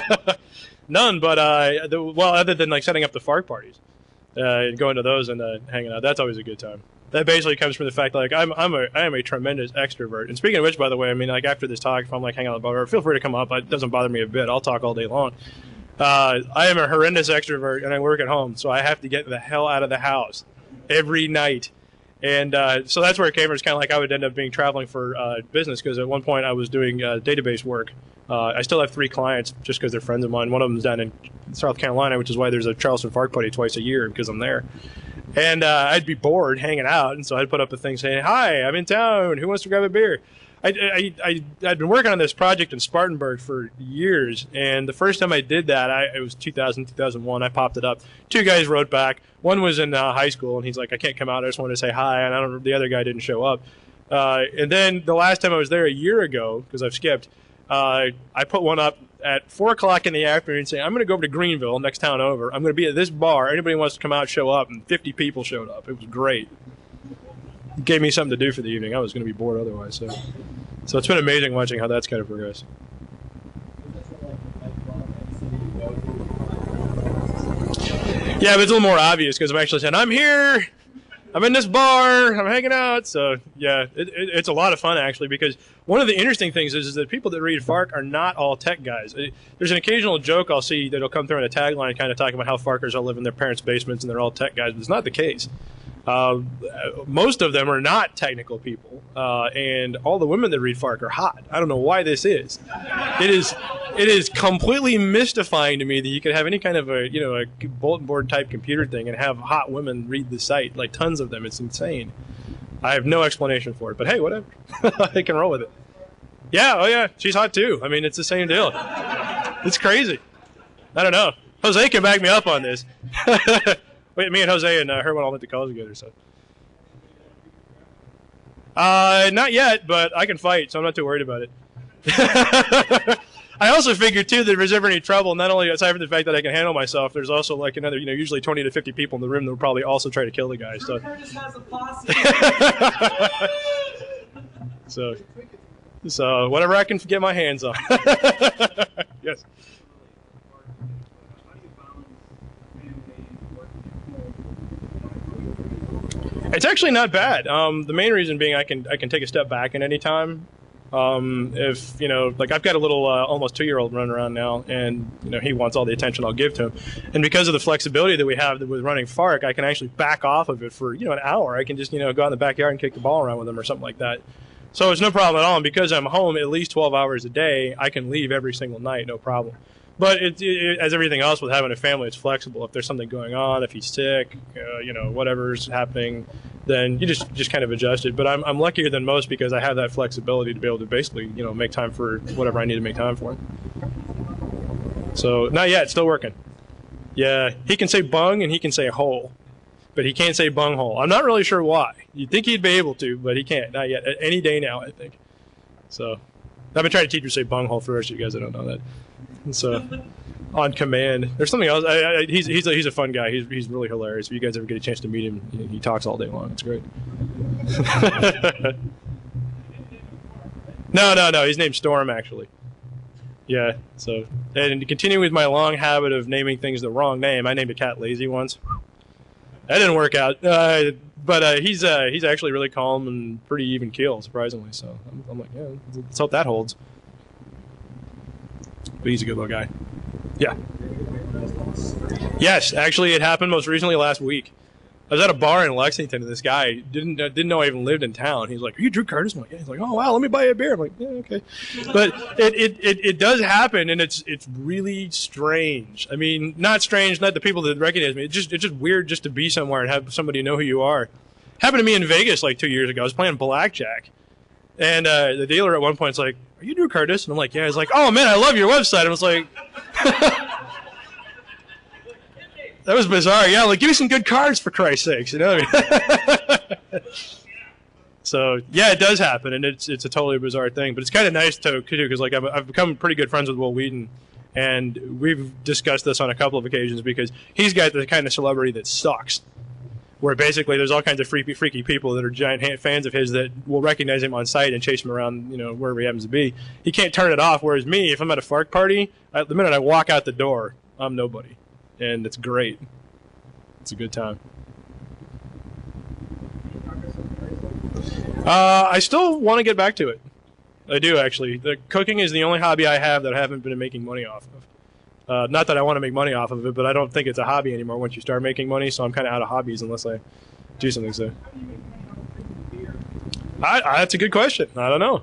none. But uh, the, well, other than like setting up the Fark parties, uh, going to those and uh, hanging out, that's always a good time. That basically comes from the fact like I'm I'm a I am a tremendous extrovert. And speaking of which, by the way, I mean like after this talk, if I'm like hanging out at the bar, feel free to come up. It doesn't bother me a bit. I'll talk all day long. Uh, I am a horrendous extrovert, and I work at home, so I have to get the hell out of the house every night and uh, so that's where it came from. It's kind of like I would end up being traveling for uh, business because at one point I was doing uh, database work. Uh, I still have three clients just because they're friends of mine. One of them is down in South Carolina, which is why there's a Charleston Fark party twice a year because I'm there. And uh, I'd be bored hanging out, and so I'd put up a thing saying, "Hi, I'm in town. Who wants to grab a beer?" I, I, I, I'd been working on this project in Spartanburg for years, and the first time I did that, I, it was 2000, 2001. I popped it up. Two guys wrote back. One was in uh, high school, and he's like, I can't come out. I just wanted to say hi, and I don't. The other guy didn't show up. Uh, and then the last time I was there a year ago, because I've skipped, uh, I put one up at four o'clock in the afternoon saying, I'm going to go over to Greenville, next town over. I'm going to be at this bar. Anybody wants to come out, show up. And 50 people showed up. It was great gave me something to do for the evening. I was going to be bored otherwise. So, so it's been amazing watching how that's kind of progressed. Yeah, but it's a little more obvious because I'm actually saying I'm here. I'm in this bar. I'm hanging out. So yeah, it, it, it's a lot of fun actually because one of the interesting things is, is that people that read Fark are not all tech guys. It, there's an occasional joke I'll see that'll come through in a tagline, kind of talking about how Farkers all live in their parents' basements and they're all tech guys, but it's not the case. Uh, most of them are not technical people, uh, and all the women that read Fark are hot. I don't know why this is. It is, it is completely mystifying to me that you could have any kind of a you know a bulletin board type computer thing and have hot women read the site, like tons of them. It's insane. I have no explanation for it, but hey, whatever. I can roll with it. Yeah, oh yeah, she's hot too. I mean, it's the same deal. It's crazy. I don't know. Jose can back me up on this. Wait, me and Jose and uh, Herman all went to college together, so. Uh, not yet, but I can fight, so I'm not too worried about it. I also figured too that if there's ever any trouble, not only aside from the fact that I can handle myself, there's also like another, you know, usually 20 to 50 people in the room that will probably also try to kill the guy. So. so, so whatever I can get my hands on. yes. It's actually not bad. Um, the main reason being I can I can take a step back at any time. Um, if you know, like I've got a little uh, almost two year old running around now, and you know he wants all the attention I'll give to him. And because of the flexibility that we have with running Fark, I can actually back off of it for you know an hour. I can just you know go out in the backyard and kick the ball around with him or something like that. So it's no problem at all. And because I'm home at least 12 hours a day, I can leave every single night, no problem. But it, it, as everything else with having a family, it's flexible. If there's something going on, if he's sick, uh, you know, whatever's happening, then you just just kind of adjust it. But I'm I'm luckier than most because I have that flexibility to be able to basically you know make time for whatever I need to make time for. So not yet, still working. Yeah, he can say bung and he can say hole, but he can't say bung hole. I'm not really sure why. You'd think he'd be able to, but he can't. Not yet. Any day now, I think. So I've been trying to teach you to say bung hole for the you guys that don't know that. So on command. There's something else. I, I, he's he's a, he's a fun guy. He's he's really hilarious. If you guys ever get a chance to meet him, he, he talks all day long. It's great. no, no, no. His name's Storm, actually. Yeah. So, and continuing with my long habit of naming things the wrong name, I named a cat Lazy once. That didn't work out. Uh, but uh, he's uh, he's actually really calm and pretty even keel, surprisingly. So I'm, I'm like, yeah, let's hope that holds. But he's a good little guy. Yeah. Yes, actually, it happened most recently last week. I was at a bar in Lexington, and this guy didn't uh, didn't know I even lived in town. He's like, "Are you Drew Curtis?" I'm like, "Yeah." He's like, "Oh wow, let me buy you a beer." I'm like, "Yeah, okay." But it, it, it, it does happen, and it's it's really strange. I mean, not strange, not the people that recognize me. It's just it's just weird just to be somewhere and have somebody know who you are. Happened to me in Vegas like two years ago. I was playing blackjack, and uh, the dealer at one point is like, "Are you Drew Curtis?" And I'm like, "Yeah." He's like, "Oh man, I love your website." I was like. that was bizarre. Yeah, like give me some good cards for Christ's sakes, you know. so yeah, it does happen, and it's it's a totally bizarre thing, but it's kind of nice to do because like I've, I've become pretty good friends with Wil Wheaton, and we've discussed this on a couple of occasions because he's got the kind of celebrity that sucks. Where basically there's all kinds of freaky, freaky people that are giant fans of his that will recognize him on sight and chase him around, you know, wherever he happens to be. He can't turn it off. Whereas me, if I'm at a Fark party, I, the minute I walk out the door, I'm nobody and it's great. It's a good time. Uh, I still want to get back to it. I do actually. The cooking is the only hobby I have that I haven't been making money off of. Uh, not that I want to make money off of it, but I don't think it's a hobby anymore once you start making money. So I'm kind of out of hobbies unless I do something. So, I, I, that's a good question. I don't know.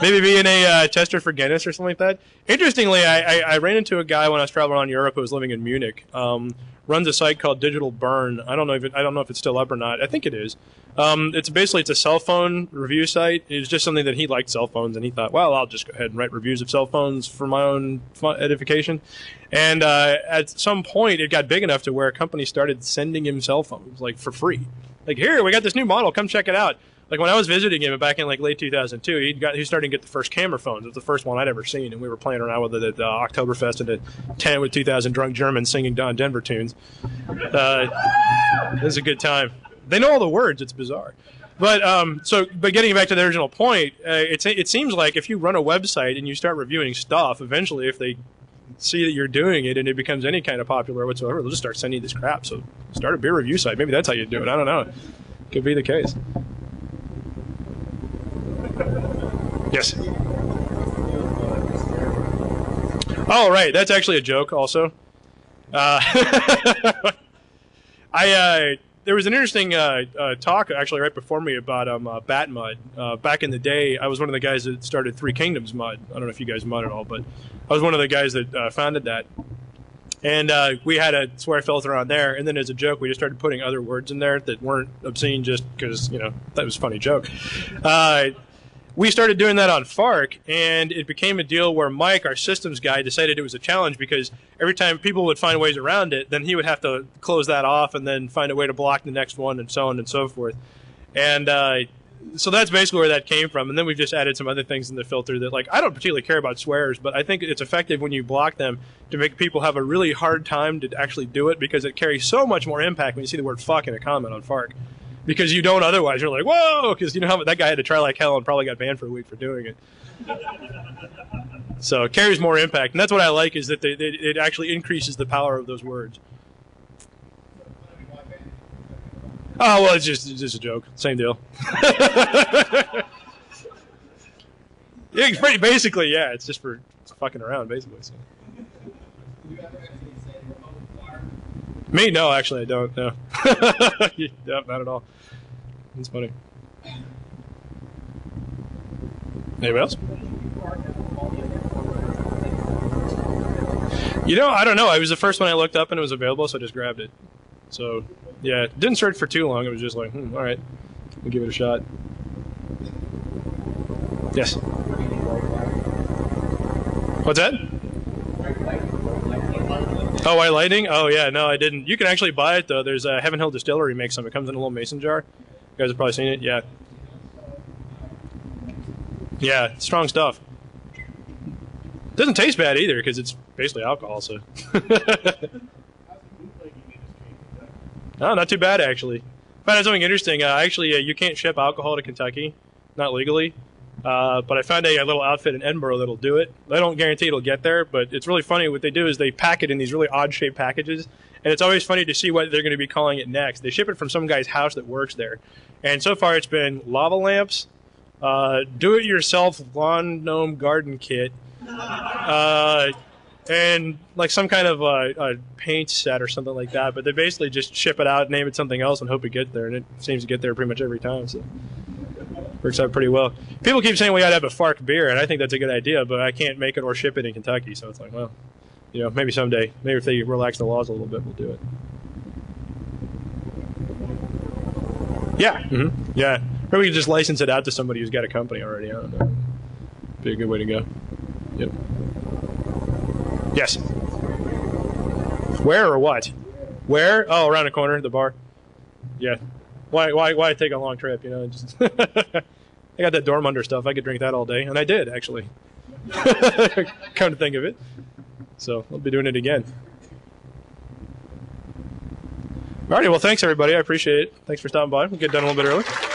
Maybe being a uh, tester for Guinness or something like that. Interestingly, I, I, I, ran into a guy when I was traveling around Europe who was living in Munich. Um, runs a site called Digital Burn. I don't know if it, I don't know if it's still up or not. I think it is. Um, it's basically it's a cell phone review site. It's just something that he liked cell phones, and he thought, well, I'll just go ahead and write reviews of cell phones for my own edification. And uh, at some point, it got big enough to where a company started sending him cell phones like for free. Like here, we got this new model. Come check it out like when I was visiting him back in like late 2002, he got he starting to get the first camera phones. It was the first one I'd ever seen, and we were playing around with it at uh, Oktoberfest in a tent with 2,000 drunk Germans singing John Denver tunes. Uh, it was a good time. They know all the words. It's bizarre. But um, so, but getting back to the original point, uh, it's it seems like if you run a website and you start reviewing stuff, eventually, if they see that you're doing it and it becomes any kind of popular whatsoever, they'll just start sending you this crap. So start a beer review site. Maybe that's how you do it. I don't know. Could be the case. Yes. Oh, right. That's actually a joke, also. Uh, I uh, there was an interesting uh, uh, talk actually right before me about um, uh, BatMUD. Uh, back in the day, I was one of the guys that started Three Kingdoms Mud. I don't know if you guys mud at all, but I was one of the guys that founded that. And we had a swear filter on there, and then as a joke, we just started putting other words in there that weren't obscene, just because you know that was a funny joke we started doing that on Fark, and it became a deal where Mike, our systems guy, decided it was a challenge because every time people would find ways around it, then he would have to close that off and then find a way to block the next one, and so on and so forth. And uh, so that's basically where that came from. And then we've just added some other things in the filter that, like, I don't particularly care about swears, but I think it's effective when you block them to make people have a really hard time to actually do it because it carries so much more impact when you see the word fuck in a comment on Fark because you don't otherwise. You're like, whoa, because you know how that guy had to try like hell and probably got banned for a week for doing it. so it carries more impact, and that's what I like is that they, they, it actually increases the power of those words. Oh well, it's just it's just a joke. Same deal. yeah, basically, yeah. It's just for fucking around, basically. So. Me? No, actually, I don't. No. no, not at all. It's funny. Anybody else? You know, I don't know. I was the first one I looked up and it was available, so I just grabbed it. So Yeah, didn't search for too long. It was just like, hmm, all right, we'll give it a shot. Yes. What's that? Oh, white lightning? Oh yeah, no, I didn't. You can actually buy it though. There's a Heaven Hill Distillery makes some. It comes in a little mason jar. You guys have probably seen it. Yeah. Yeah, strong stuff. Doesn't taste bad either because it's basically alcohol. So. no, not too bad actually. Found out something interesting. Uh, actually, uh, you can't ship alcohol to Kentucky, not legally. Uh, but I found a, a, little outfit in Edinburgh that'll do it. I don't guarantee it'll get there, but it's really funny. What they do is they pack it in these really odd shaped packages, and it's always funny to see what they're going to be calling it next. They ship it from some guy's house that works there, and so far it's been lava lamps, uh, do-it-yourself lawn gnome garden kit, uh, and like some kind of a paint set or something like that. But they basically just ship it out, name it something else, and hope it gets there, and it seems to get there pretty much every time. So works out pretty well. People keep saying we got to have a Fark beer, and I think that's a good idea, but I can't make it or ship it in Kentucky, so it's like, well, you know, maybe someday, maybe if they relax the laws a little bit, we'll do it. Yeah, mm-hmm. yeah. Or we could just license it out to somebody who's got a company already. I don't know. Be a good way to go. Yep. Yes. Where or what? Where? Oh, around the corner, the bar. Yeah. Why? Why? Why take a long trip? You know, just I got that Dortmunder stuff. I could drink that all day, and I did actually. Come to think of it, so I'll be doing it again. Alrighty, well, thanks everybody. I appreciate it. Thanks for stopping by. We'll get done a little bit early.